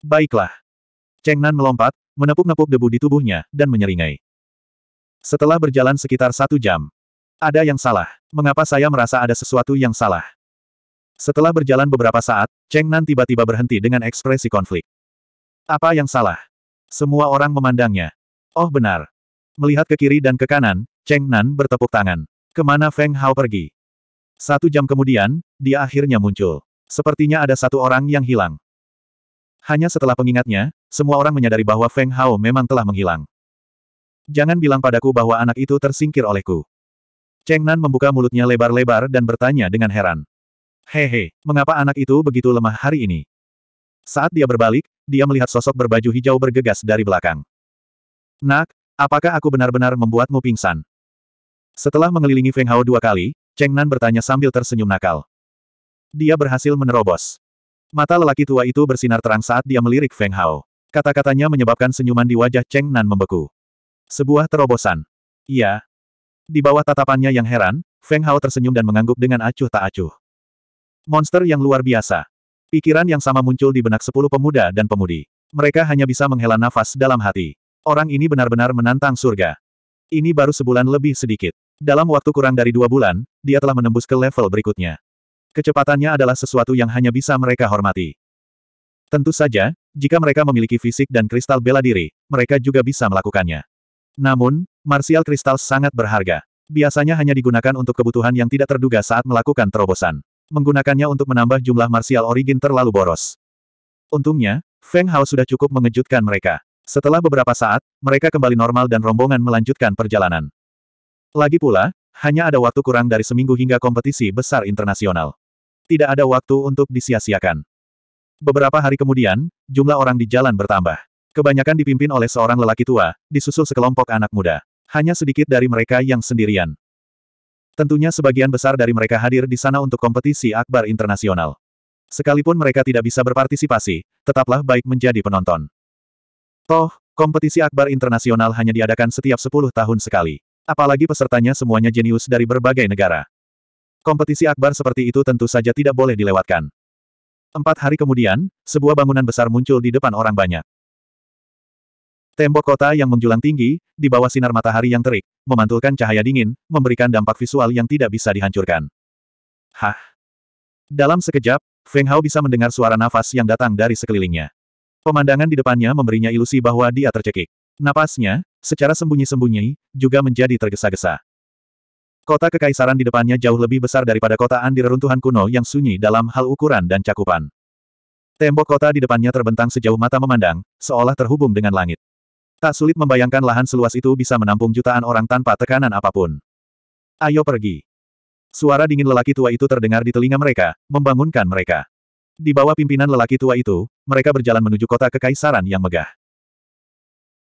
Baiklah. Cheng Nan melompat, menepuk-nepuk debu di tubuhnya, dan menyeringai. Setelah berjalan sekitar satu jam. Ada yang salah. Mengapa saya merasa ada sesuatu yang salah? Setelah berjalan beberapa saat, Cheng Nan tiba-tiba berhenti dengan ekspresi konflik. Apa yang salah? Semua orang memandangnya. Oh benar. Melihat ke kiri dan ke kanan, Cheng Nan bertepuk tangan. Ke mana Feng Hao pergi? Satu jam kemudian, dia akhirnya muncul. Sepertinya ada satu orang yang hilang. Hanya setelah pengingatnya, semua orang menyadari bahwa Feng Hao memang telah menghilang. Jangan bilang padaku bahwa anak itu tersingkir olehku. Cheng Nan membuka mulutnya lebar-lebar dan bertanya dengan heran. Hehe, mengapa anak itu begitu lemah hari ini? Saat dia berbalik, dia melihat sosok berbaju hijau bergegas dari belakang. Nak, apakah aku benar-benar membuatmu pingsan? Setelah mengelilingi Feng Hao dua kali, Cheng Nan bertanya sambil tersenyum nakal. Dia berhasil menerobos. Mata lelaki tua itu bersinar terang saat dia melirik Feng Hao. Kata-katanya menyebabkan senyuman di wajah Cheng Nan membeku. Sebuah terobosan. Iya. Di bawah tatapannya yang heran, Feng Hao tersenyum dan mengangguk dengan acuh tak acuh. Monster yang luar biasa. Pikiran yang sama muncul di benak sepuluh pemuda dan pemudi. Mereka hanya bisa menghela nafas dalam hati. Orang ini benar-benar menantang surga. Ini baru sebulan lebih sedikit. Dalam waktu kurang dari dua bulan, dia telah menembus ke level berikutnya. Kecepatannya adalah sesuatu yang hanya bisa mereka hormati. Tentu saja, jika mereka memiliki fisik dan kristal bela diri, mereka juga bisa melakukannya. Namun, martial kristal sangat berharga. Biasanya hanya digunakan untuk kebutuhan yang tidak terduga saat melakukan terobosan. Menggunakannya untuk menambah jumlah martial origin terlalu boros. Untungnya, Feng Hao sudah cukup mengejutkan mereka. Setelah beberapa saat, mereka kembali normal dan rombongan melanjutkan perjalanan. Lagi pula, hanya ada waktu kurang dari seminggu hingga kompetisi besar internasional. Tidak ada waktu untuk disia-siakan. Beberapa hari kemudian, jumlah orang di jalan bertambah. Kebanyakan dipimpin oleh seorang lelaki tua, disusul sekelompok anak muda. Hanya sedikit dari mereka yang sendirian. Tentunya sebagian besar dari mereka hadir di sana untuk kompetisi akbar internasional. Sekalipun mereka tidak bisa berpartisipasi, tetaplah baik menjadi penonton. Toh, kompetisi akbar internasional hanya diadakan setiap 10 tahun sekali. Apalagi pesertanya semuanya jenius dari berbagai negara. Kompetisi akbar seperti itu tentu saja tidak boleh dilewatkan. Empat hari kemudian, sebuah bangunan besar muncul di depan orang banyak. Tembok kota yang menjulang tinggi, di bawah sinar matahari yang terik, memantulkan cahaya dingin, memberikan dampak visual yang tidak bisa dihancurkan. Hah? Dalam sekejap, Feng Hao bisa mendengar suara nafas yang datang dari sekelilingnya. Pemandangan di depannya memberinya ilusi bahwa dia tercekik. Napasnya, secara sembunyi-sembunyi, juga menjadi tergesa-gesa. Kota kekaisaran di depannya jauh lebih besar daripada kota di reruntuhan kuno yang sunyi dalam hal ukuran dan cakupan. Tembok kota di depannya terbentang sejauh mata memandang, seolah terhubung dengan langit. Tak sulit membayangkan lahan seluas itu bisa menampung jutaan orang tanpa tekanan apa pun. Ayo pergi. Suara dingin lelaki tua itu terdengar di telinga mereka, membangunkan mereka. Di bawah pimpinan lelaki tua itu, mereka berjalan menuju kota kekaisaran yang megah.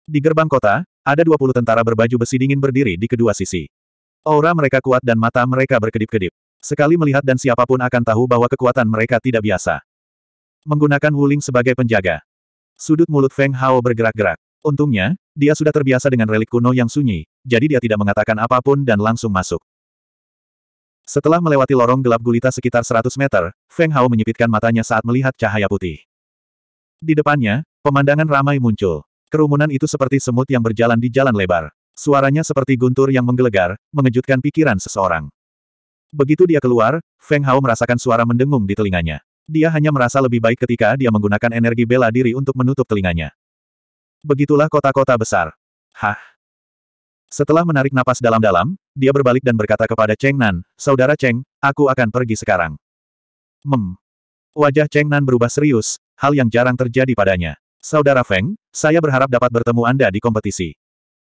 Di gerbang kota, ada 20 tentara berbaju besi dingin berdiri di kedua sisi. Aura mereka kuat dan mata mereka berkedip-kedip. Sekali melihat dan siapa pun akan tahu bahwa kekuatan mereka tidak biasa. Menggunakan Wuling sebagai penjaga. Sudut mulut Feng Hao bergerak-gerak. Untungnya, dia sudah terbiasa dengan relik kuno yang sunyi, jadi dia tidak mengatakan apa pun dan langsung masuk. Setelah melewati lorong gelap gulita sekitar 100 meter, Feng Hao menyipitkan matanya saat melihat cahaya putih. Di depannya, pemandangan ramai muncul. Kerumunan itu seperti semut yang berjalan di jalan lebar. Suaranya seperti guntur yang menggelegar, mengejutkan pikiran seseorang. Begitu dia keluar, Feng Hao merasakan suara mendengung di telinganya. Dia hanya merasa lebih baik ketika dia menggunakan energi bela diri untuk menutup telinganya. Begitulah kota-kota besar. Hah? Setelah menarik napas dalam-dalam, dia berbalik dan berkata kepada Cheng Nan, Saudara Cheng, aku akan pergi sekarang. Mem. Wajah Cheng Nan berubah serius, hal yang jarang terjadi padanya. Saudara Feng, saya berharap dapat bertemu Anda di kompetisi.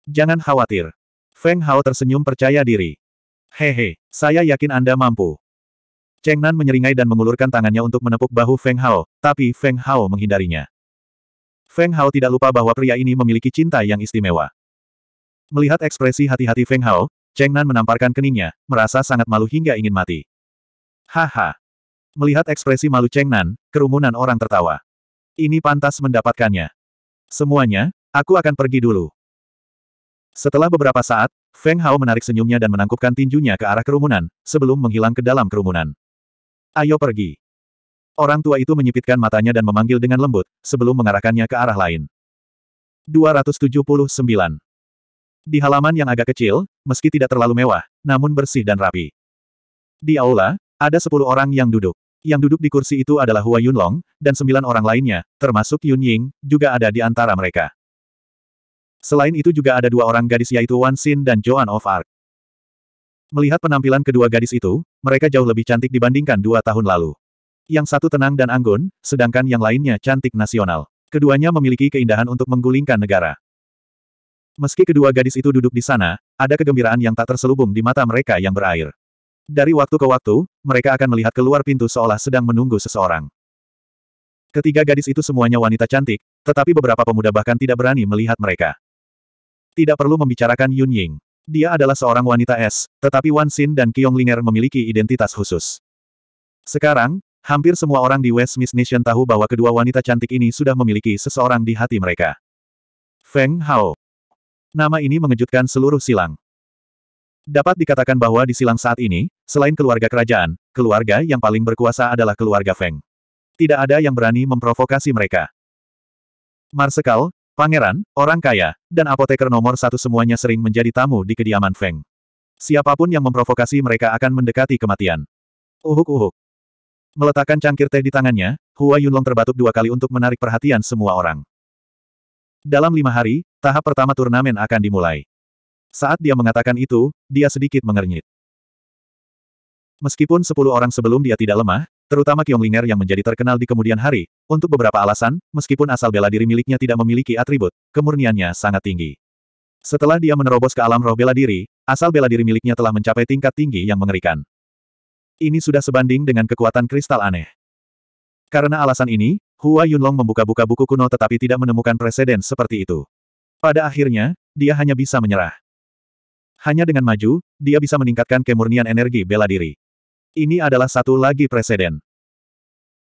Jangan khawatir. Feng Hao tersenyum percaya diri. Hehe, saya yakin Anda mampu. Cheng Nan menyeringai dan mengulurkan tangannya untuk menepuk bahu Feng Hao, tapi Feng Hao menghindarinya. Feng Hao tidak lupa bahwa pria ini memiliki cinta yang istimewa. Melihat ekspresi hati-hati Feng Hao, Cheng Nan menamparkan keningnya, merasa sangat malu hingga ingin mati. Haha. Melihat ekspresi malu Cheng Nan, kerumunan orang tertawa. Ini pantas mendapatkannya. Semuanya, aku akan pergi dulu. Setelah beberapa saat, Feng Hao menarik senyumnya dan menangkupkan tinjunya ke arah kerumunan, sebelum menghilang ke dalam kerumunan. Ayo pergi. Orang tua itu menyipitkan matanya dan memanggil dengan lembut, sebelum mengarahkannya ke arah lain. 279. Di halaman yang agak kecil, meski tidak terlalu mewah, namun bersih dan rapi. Di aula, ada sepuluh orang yang duduk. Yang duduk di kursi itu adalah Hua Yunlong, dan sembilan orang lainnya, termasuk Yun Ying, juga ada di antara mereka. Selain itu juga ada dua orang gadis yaitu Wan Xin dan Joan of Arc. Melihat penampilan kedua gadis itu, mereka jauh lebih cantik dibandingkan dua tahun lalu. Yang satu tenang dan anggun, sedangkan yang lainnya cantik nasional. Keduanya memiliki keindahan untuk menggulingkan negara. Meski kedua gadis itu duduk di sana, ada kegembiraan yang tak terselubung di mata mereka yang berair. Dari waktu ke waktu, mereka akan melihat keluar pintu seolah sedang menunggu seseorang. Ketiga gadis itu semuanya wanita cantik, tetapi beberapa pemuda bahkan tidak berani melihat mereka. Tidak perlu membicarakan Yun Ying. Dia adalah seorang wanita es, tetapi Wan Xin dan Qiong Linger memiliki identitas khusus. Sekarang, hampir semua orang di West Miss Nation tahu bahwa kedua wanita cantik ini sudah memiliki seseorang di hati mereka. Feng Hao Nama ini mengejutkan seluruh silang. Dapat dikatakan bahwa di silang saat ini, selain keluarga kerajaan, keluarga yang paling berkuasa adalah keluarga Feng. Tidak ada yang berani memprovokasi mereka. Marsekal, pangeran, orang kaya, dan apoteker nomor satu semuanya sering menjadi tamu di kediaman Feng. Siapa pun yang memprovokasi mereka akan mendekati kematian. Uhuk-uhuk. Meletakkan cangkir teh di tangannya, Hua Yunlong terbatuk dua kali untuk menarik perhatian semua orang. Dalam lima hari, tahap pertama turnamen akan dimulai. Saat dia mengatakan itu, dia sedikit mengernyit. Meskipun sepuluh orang sebelum dia tidak lemah, terutama Qiong Linger yang menjadi terkenal di kemudian hari, untuk beberapa alasan, meskipun asal bela diri miliknya tidak memiliki atribut, kemurniannya sangat tinggi. Setelah dia menerobos ke alam roh bela diri, asal bela diri miliknya telah mencapai tingkat tinggi yang mengerikan. Ini sudah sebanding dengan kekuatan kristal aneh. Karena alasan ini, Hua Yunlong membuka-buka buku kuno tetapi tidak menemukan preseden seperti itu. Pada akhirnya, dia hanya bisa menyerah. Hanya dengan maju, dia bisa meningkatkan kemurnian energi bela diri. Ini adalah satu lagi preseden.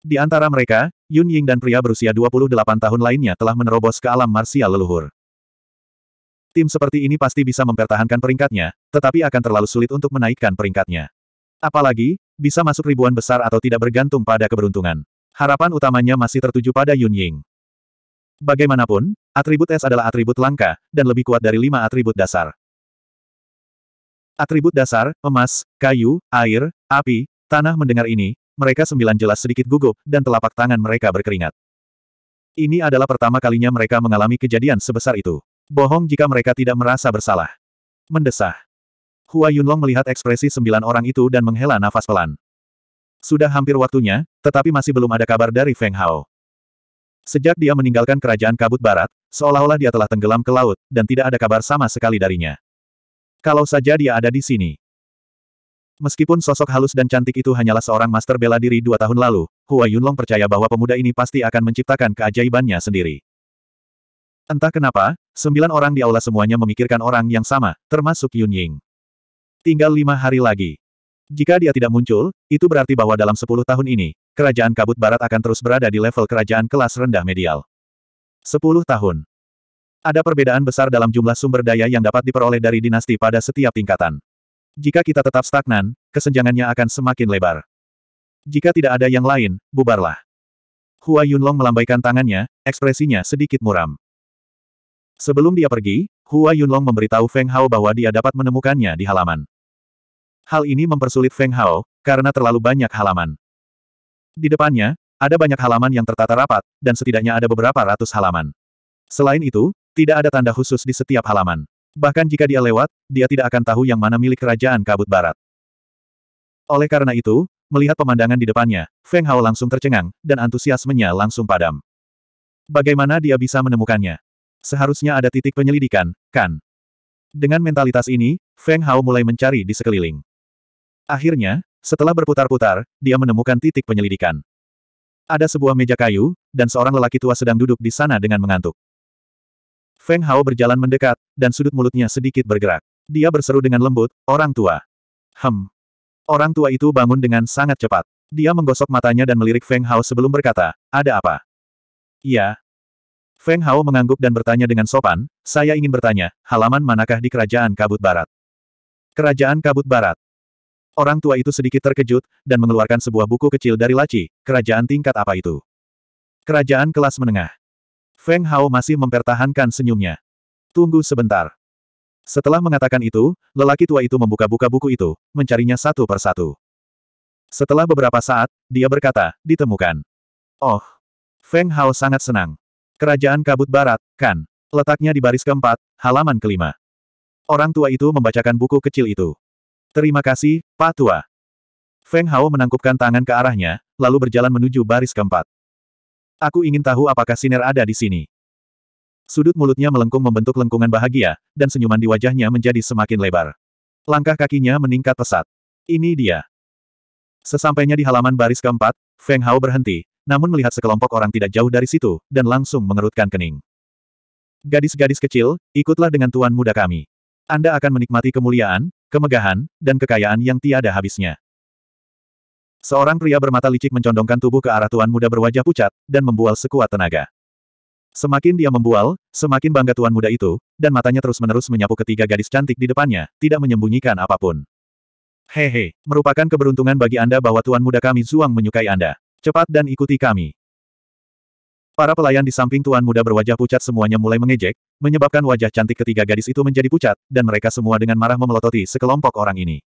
Di antara mereka, Yun Ying dan pria berusia 28 tahun lainnya telah menerobos ke alam marsial leluhur. Tim seperti ini pasti bisa mempertahankan peringkatnya, tetapi akan terlalu sulit untuk menaikkan peringkatnya. Apalagi, bisa masuk ribuan besar atau tidak bergantung pada keberuntungan. Harapan utamanya masih tertuju pada Yun Ying. Bagaimanapun, atribut es adalah atribut langka, dan lebih kuat dari lima atribut dasar. Atribut dasar, emas, kayu, air, api, tanah mendengar ini, mereka sembilan jelas sedikit gugup, dan telapak tangan mereka berkeringat. Ini adalah pertama kalinya mereka mengalami kejadian sebesar itu. Bohong jika mereka tidak merasa bersalah. Mendesah. Hua Yunlong melihat ekspresi sembilan orang itu dan menghela nafas pelan. Sudah hampir waktunya, tetapi masih belum ada kabar dari Feng Hao. Sejak dia meninggalkan kerajaan kabut barat, seolah-olah dia telah tenggelam ke laut, dan tidak ada kabar sama sekali darinya. Kalau saja dia ada di sini. Meskipun sosok halus dan cantik itu hanyalah seorang master bela diri dua tahun lalu, Hua Yunlong percaya bahwa pemuda ini pasti akan menciptakan keajaibannya sendiri. Entah kenapa, sembilan orang di aula semuanya memikirkan orang yang sama, termasuk Yun Ying. Tinggal lima hari lagi. Jika dia tidak muncul, itu berarti bahwa dalam 10 tahun ini, kerajaan kabut barat akan terus berada di level kerajaan kelas rendah medial. 10 tahun. Ada perbedaan besar dalam jumlah sumber daya yang dapat diperoleh dari dinasti pada setiap tingkatan. Jika kita tetap stagnan, kesenjangannya akan semakin lebar. Jika tidak ada yang lain, bubarlah. Hua Yunlong melambaikan tangannya, ekspresinya sedikit muram. Sebelum dia pergi, Hua Yunlong memberitahu Feng Hao bahwa dia dapat menemukannya di halaman. Hal ini mempersulit Feng Hao, karena terlalu banyak halaman. Di depannya, ada banyak halaman yang tertata rapat, dan setidaknya ada beberapa ratus halaman. Selain itu, tidak ada tanda khusus di setiap halaman. Bahkan jika dia lewat, dia tidak akan tahu yang mana milik kerajaan kabut barat. Oleh karena itu, melihat pemandangan di depannya, Feng Hao langsung tercengang, dan antusiasmenya langsung padam. Bagaimana dia bisa menemukannya? Seharusnya ada titik penyelidikan, kan? Dengan mentalitas ini, Feng Hao mulai mencari di sekeliling. Akhirnya, setelah berputar-putar, dia menemukan titik penyelidikan. Ada sebuah meja kayu, dan seorang lelaki tua sedang duduk di sana dengan mengantuk. Feng Hao berjalan mendekat, dan sudut mulutnya sedikit bergerak. Dia berseru dengan lembut, orang tua. Hem. Orang tua itu bangun dengan sangat cepat. Dia menggosok matanya dan melirik Feng Hao sebelum berkata, ada apa? Iya. Feng Hao mengangguk dan bertanya dengan sopan, saya ingin bertanya, halaman manakah di kerajaan kabut barat? Kerajaan kabut barat. Orang tua itu sedikit terkejut, dan mengeluarkan sebuah buku kecil dari laci, kerajaan tingkat apa itu? Kerajaan kelas menengah. Feng Hao masih mempertahankan senyumnya. Tunggu sebentar. Setelah mengatakan itu, lelaki tua itu membuka-buka buku itu, mencarinya satu persatu. Setelah beberapa saat, dia berkata, ditemukan. Oh. Feng Hao sangat senang. Kerajaan Kabut Barat, kan? Letaknya di baris keempat, halaman kelima. Orang tua itu membacakan buku kecil itu. Terima kasih, Pak Tua. Feng Hao menangkupkan tangan ke arahnya, lalu berjalan menuju baris keempat. Aku ingin tahu apakah Siner ada di sini. Sudut mulutnya melengkung membentuk lengkungan bahagia, dan senyuman di wajahnya menjadi semakin lebar. Langkah kakinya meningkat pesat. Ini dia. Sesampainya di halaman baris keempat, Feng Hao berhenti, namun melihat sekelompok orang tidak jauh dari situ, dan langsung mengerutkan kening. Gadis-gadis kecil, ikutlah dengan tuan muda kami. Anda akan menikmati kemuliaan, kemegahan, dan kekayaan yang tiada habisnya. Seorang pria bermata licik mencondongkan tubuh ke arah tuan muda berwajah pucat, dan membual sekuat tenaga. Semakin dia membual, semakin bangga tuan muda itu, dan matanya terus-menerus menyapu ketiga gadis cantik di depannya, tidak menyembunyikan apa pun. Hehe, merupakan keberuntungan bagi Anda bahwa tuan muda kami Zuang menyukai Anda. Cepat dan ikuti kami. Para pelayan di samping tuan muda berwajah pucat semuanya mulai mengejek, menyebabkan wajah cantik ketiga gadis itu menjadi pucat, dan mereka semua dengan marah memelototi sekelompok orang ini.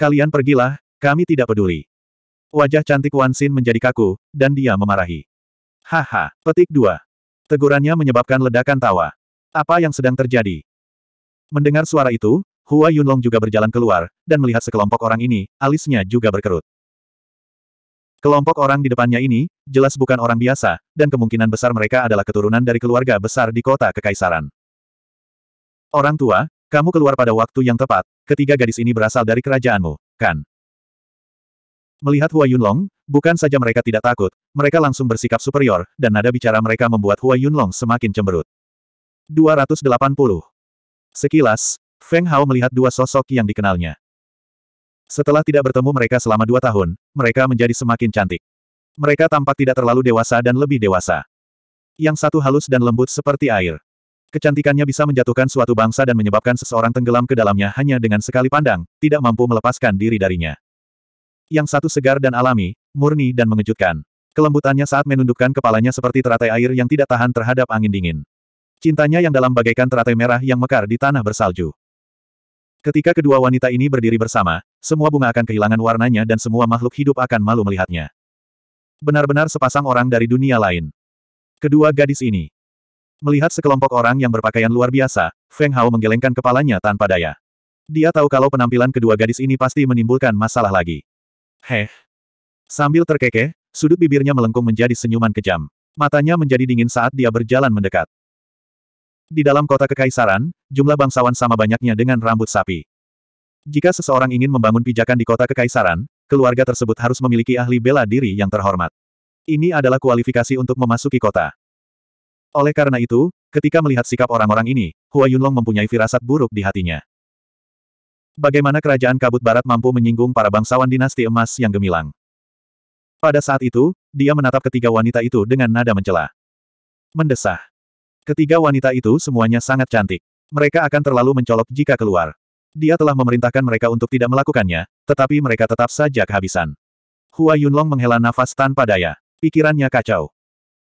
Kalian pergilah, kami tidak peduli. Wajah cantik Wan Xin menjadi kaku, dan dia memarahi. Haha, petik dua. Tegurannya menyebabkan ledakan tawa. Apa yang sedang terjadi? Mendengar suara itu, Hua Yunlong juga berjalan keluar, dan melihat sekelompok orang ini, alisnya juga berkerut. Kelompok orang di depannya ini, jelas bukan orang biasa, dan kemungkinan besar mereka adalah keturunan dari keluarga besar di kota kekaisaran. Orang tua, kamu keluar pada waktu yang tepat, ketiga gadis ini berasal dari kerajaanmu, kan? Melihat Hua Yunlong, bukan saja mereka tidak takut, mereka langsung bersikap superior, dan nada bicara mereka membuat Hua Yunlong semakin cemberut. 280. Sekilas, Feng Hao melihat dua sosok yang dikenalnya. Setelah tidak bertemu mereka selama dua tahun, mereka menjadi semakin cantik. Mereka tampak tidak terlalu dewasa dan lebih dewasa. Yang satu halus dan lembut seperti air. Kecantikannya bisa menjatuhkan suatu bangsa dan menyebabkan seseorang tenggelam ke dalamnya hanya dengan sekali pandang, tidak mampu melepaskan diri darinya. Yang satu segar dan alami, murni dan mengejutkan. Kelembutannya saat menundukkan kepalanya seperti teratai air yang tidak tahan terhadap angin dingin. Cintanya yang dalam bagaikan teratai merah yang mekar di tanah bersalju. Ketika kedua wanita ini berdiri bersama, semua bunga akan kehilangan warnanya dan semua makhluk hidup akan malu melihatnya. Benar-benar sepasang orang dari dunia lain. Kedua gadis ini. Melihat sekelompok orang yang berpakaian luar biasa, Feng Hao menggelengkan kepalanya tanpa daya. Dia tahu kalau penampilan kedua gadis ini pasti menimbulkan masalah lagi. Heh. Sambil terkekeh, sudut bibirnya melengkung menjadi senyuman kejam. Matanya menjadi dingin saat dia berjalan mendekat. Di dalam kota kekaisaran, jumlah bangsawan sama banyaknya dengan rambut sapi. Jika seseorang ingin membangun pijakan di kota kekaisaran, keluarga tersebut harus memiliki ahli bela diri yang terhormat. Ini adalah kualifikasi untuk memasuki kota. Oleh karena itu, ketika melihat sikap orang-orang ini, Hua Yunlong mempunyai firasat buruk di hatinya. Bagaimana kerajaan kabut barat mampu menyinggung para bangsawan dinasti emas yang gemilang. Pada saat itu, dia menatap ketiga wanita itu dengan nada mencela. Mendesah. Ketiga wanita itu semuanya sangat cantik. Mereka akan terlalu mencolok jika keluar. Dia telah memerintahkan mereka untuk tidak melakukannya, tetapi mereka tetap saja kehabisan. Hua Yunlong menghela nafas tanpa daya. Pikirannya kacau.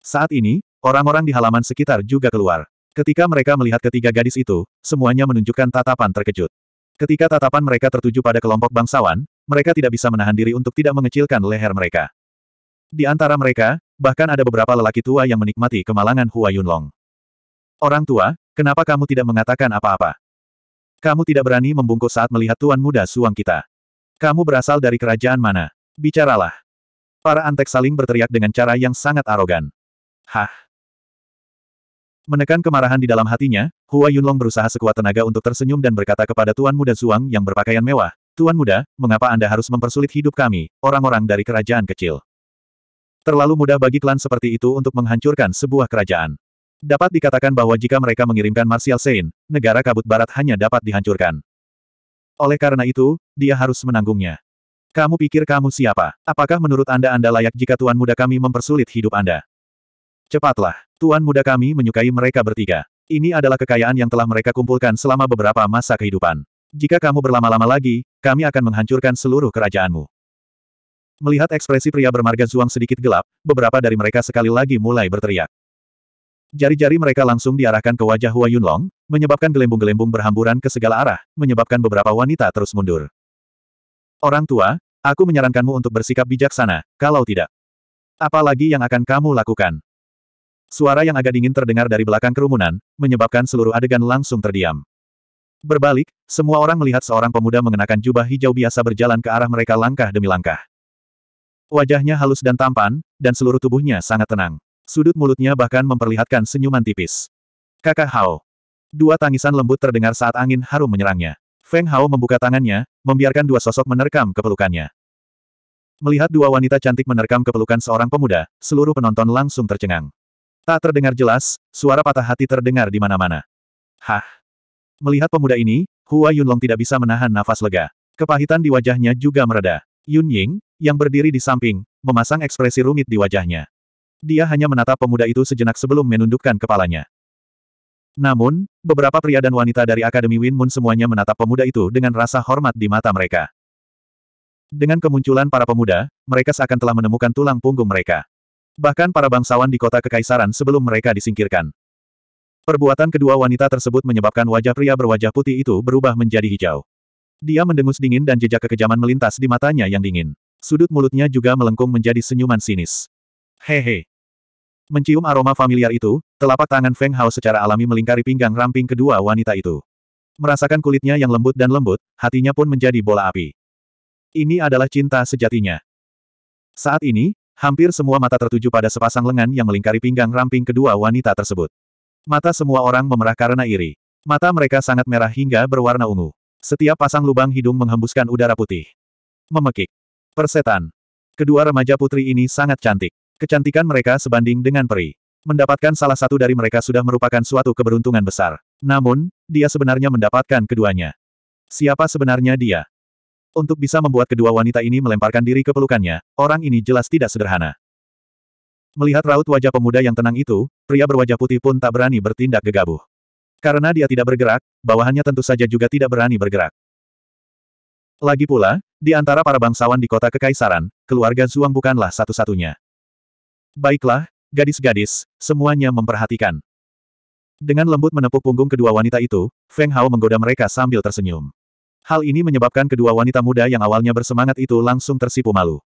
Saat ini, orang-orang di halaman sekitar juga keluar. Ketika mereka melihat ketiga gadis itu, semuanya menunjukkan tatapan terkejut. Ketika tatapan mereka tertuju pada kelompok bangsawan, mereka tidak bisa menahan diri untuk tidak mengecilkan leher mereka. Di antara mereka, bahkan ada beberapa lelaki tua yang menikmati kemalangan Hua Yunlong. Orang tua, kenapa kamu tidak mengatakan apa-apa? Kamu tidak berani membungkuk saat melihat tuan muda suang kita. Kamu berasal dari kerajaan mana? Bicaralah. Para antek saling berteriak dengan cara yang sangat arogan. Hah? Menekan kemarahan di dalam hatinya, Hua Yunlong berusaha sekuat tenaga untuk tersenyum dan berkata kepada Tuan Muda Zuang yang berpakaian mewah, Tuan Muda, mengapa Anda harus mempersulit hidup kami, orang-orang dari kerajaan kecil? Terlalu mudah bagi klan seperti itu untuk menghancurkan sebuah kerajaan. Dapat dikatakan bahwa jika mereka mengirimkan Martial Saint, negara kabut barat hanya dapat dihancurkan. Oleh karena itu, dia harus menanggungnya. Kamu pikir kamu siapa? Apakah menurut Anda Anda layak jika Tuan Muda kami mempersulit hidup Anda? Cepatlah, Tuan muda kami menyukai mereka bertiga. Ini adalah kekayaan yang telah mereka kumpulkan selama beberapa masa kehidupan. Jika kamu berlama-lama lagi, kami akan menghancurkan seluruh kerajaanmu. Melihat ekspresi pria bermarga Zuang sedikit gelap, beberapa dari mereka sekali lagi mulai berteriak. Jari-jari mereka langsung diarahkan ke wajah Hua Yunlong, menyebabkan gelembung-gelembung berhamburan ke segala arah, menyebabkan beberapa wanita terus mundur. Orang tua, aku menyarankanmu untuk bersikap bijaksana, kalau tidak. Apalagi yang akan kamu lakukan? Suara yang agak dingin terdengar dari belakang kerumunan, menyebabkan seluruh adegan langsung terdiam. Berbalik, semua orang melihat seorang pemuda mengenakan jubah hijau biasa berjalan ke arah mereka langkah demi langkah. Wajahnya halus dan tampan, dan seluruh tubuhnya sangat tenang. Sudut mulutnya bahkan memperlihatkan senyuman tipis. Kakak Hao. Dua tangisan lembut terdengar saat angin harum menyerangnya. Feng Hao membuka tangannya, membiarkan dua sosok menerkam kepelukannya. Melihat dua wanita cantik menerkam kepelukan seorang pemuda, seluruh penonton langsung tercengang. Tak terdengar jelas, suara patah hati terdengar di mana-mana. Hah! Melihat pemuda ini, Hua Yunlong tidak bisa menahan nafas lega. Kepahitan di wajahnya juga mereda. Yun Ying, yang berdiri di samping, memasang ekspresi rumit di wajahnya. Dia hanya menatap pemuda itu sejenak sebelum menundukkan kepalanya. Namun, beberapa pria dan wanita dari Akademi Win Moon semuanya menatap pemuda itu dengan rasa hormat di mata mereka. Dengan kemunculan para pemuda, mereka seakan telah menemukan tulang punggung mereka. Bahkan para bangsawan di kota kekaisaran sebelum mereka disingkirkan. Perbuatan kedua wanita tersebut menyebabkan wajah pria berwajah putih itu berubah menjadi hijau. Dia mendengus dingin dan jejak kekejaman melintas di matanya yang dingin. Sudut mulutnya juga melengkung menjadi senyuman sinis. Hehe. Mencium aroma familiar itu, telapak tangan Feng Hao secara alami melingkari pinggang ramping kedua wanita itu. Merasakan kulitnya yang lembut dan lembut, hatinya pun menjadi bola api. Ini adalah cinta sejatinya. Saat ini, Hampir semua mata tertuju pada sepasang lengan yang melingkari pinggang ramping kedua wanita tersebut. Mata semua orang memerah karena iri. Mata mereka sangat merah hingga berwarna ungu. Setiap pasang lubang hidung menghembuskan udara putih. Memekik. Persetan. Kedua remaja putri ini sangat cantik. Kecantikan mereka sebanding dengan peri. Mendapatkan salah satu dari mereka sudah merupakan suatu keberuntungan besar. Namun, dia sebenarnya mendapatkan keduanya. Siapa sebenarnya dia? Untuk bisa membuat kedua wanita ini melemparkan diri ke pelukannya, orang ini jelas tidak sederhana. Melihat raut wajah pemuda yang tenang itu, pria berwajah putih pun tak berani bertindak gegabah. Karena dia tidak bergerak, bawahannya tentu saja juga tidak berani bergerak. Lagi pula, di antara para bangsawan di kota kekaisaran, keluarga Zuang bukanlah satu-satunya. Baiklah, gadis-gadis, semuanya memperhatikan. Dengan lembut menepuk punggung kedua wanita itu, Feng Hao menggoda mereka sambil tersenyum. Hal ini menyebabkan kedua wanita muda yang awalnya bersemangat itu langsung tersipu malu.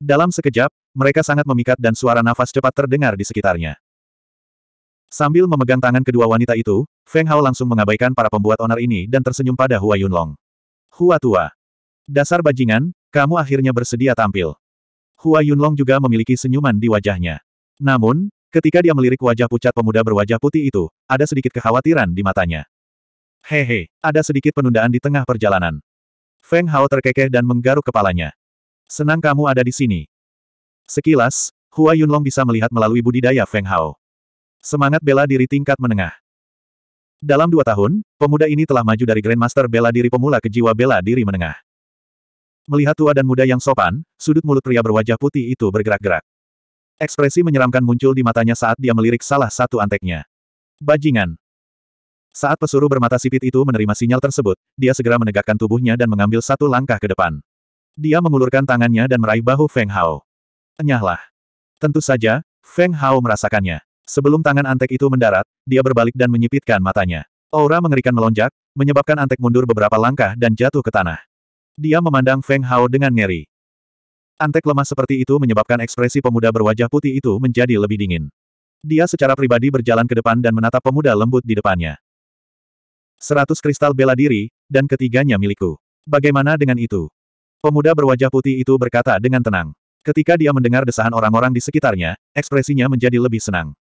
Dalam sekejap, mereka sangat memikat dan suara nafas cepat terdengar di sekitarnya. Sambil memegang tangan kedua wanita itu, Feng Hao langsung mengabaikan para pembuat onar ini dan tersenyum pada Hua Yunlong. Hua tua. Dasar bajingan, kamu akhirnya bersedia tampil. Hua Yunlong juga memiliki senyuman di wajahnya. Namun, ketika dia melirik wajah pucat pemuda berwajah putih itu, ada sedikit kekhawatiran di matanya. Hehe, ada sedikit penundaan di tengah perjalanan. Feng Hao terkekeh dan menggaruk kepalanya. Senang kamu ada di sini. Sekilas, Hua Yunlong bisa melihat melalui budidaya Feng Hao. Semangat bela diri tingkat menengah. Dalam dua tahun, pemuda ini telah maju dari Grandmaster bela diri pemula ke jiwa bela diri menengah. Melihat tua dan muda yang sopan, sudut mulut pria berwajah putih itu bergerak-gerak. Ekspresi menyeramkan muncul di matanya saat dia melirik salah satu anteknya. Bajingan. Saat pesuruh bermata sipit itu menerima sinyal tersebut, dia segera menegakkan tubuhnya dan mengambil satu langkah ke depan. Dia mengulurkan tangannya dan meraih bahu Feng Hao. Enyahlah. Tentu saja, Feng Hao merasakannya. Sebelum tangan antek itu mendarat, dia berbalik dan menyipitkan matanya. Aura mengerikan melonjak, menyebabkan antek mundur beberapa langkah dan jatuh ke tanah. Dia memandang Feng Hao dengan ngeri. Antek lemah seperti itu menyebabkan ekspresi pemuda berwajah putih itu menjadi lebih dingin. Dia secara pribadi berjalan ke depan dan menatap pemuda lembut di depannya. Seratus kristal bela diri, dan ketiganya milikku. Bagaimana dengan itu? Pemuda berwajah putih itu berkata dengan tenang. Ketika dia mendengar desahan orang-orang di sekitarnya, ekspresinya menjadi lebih senang.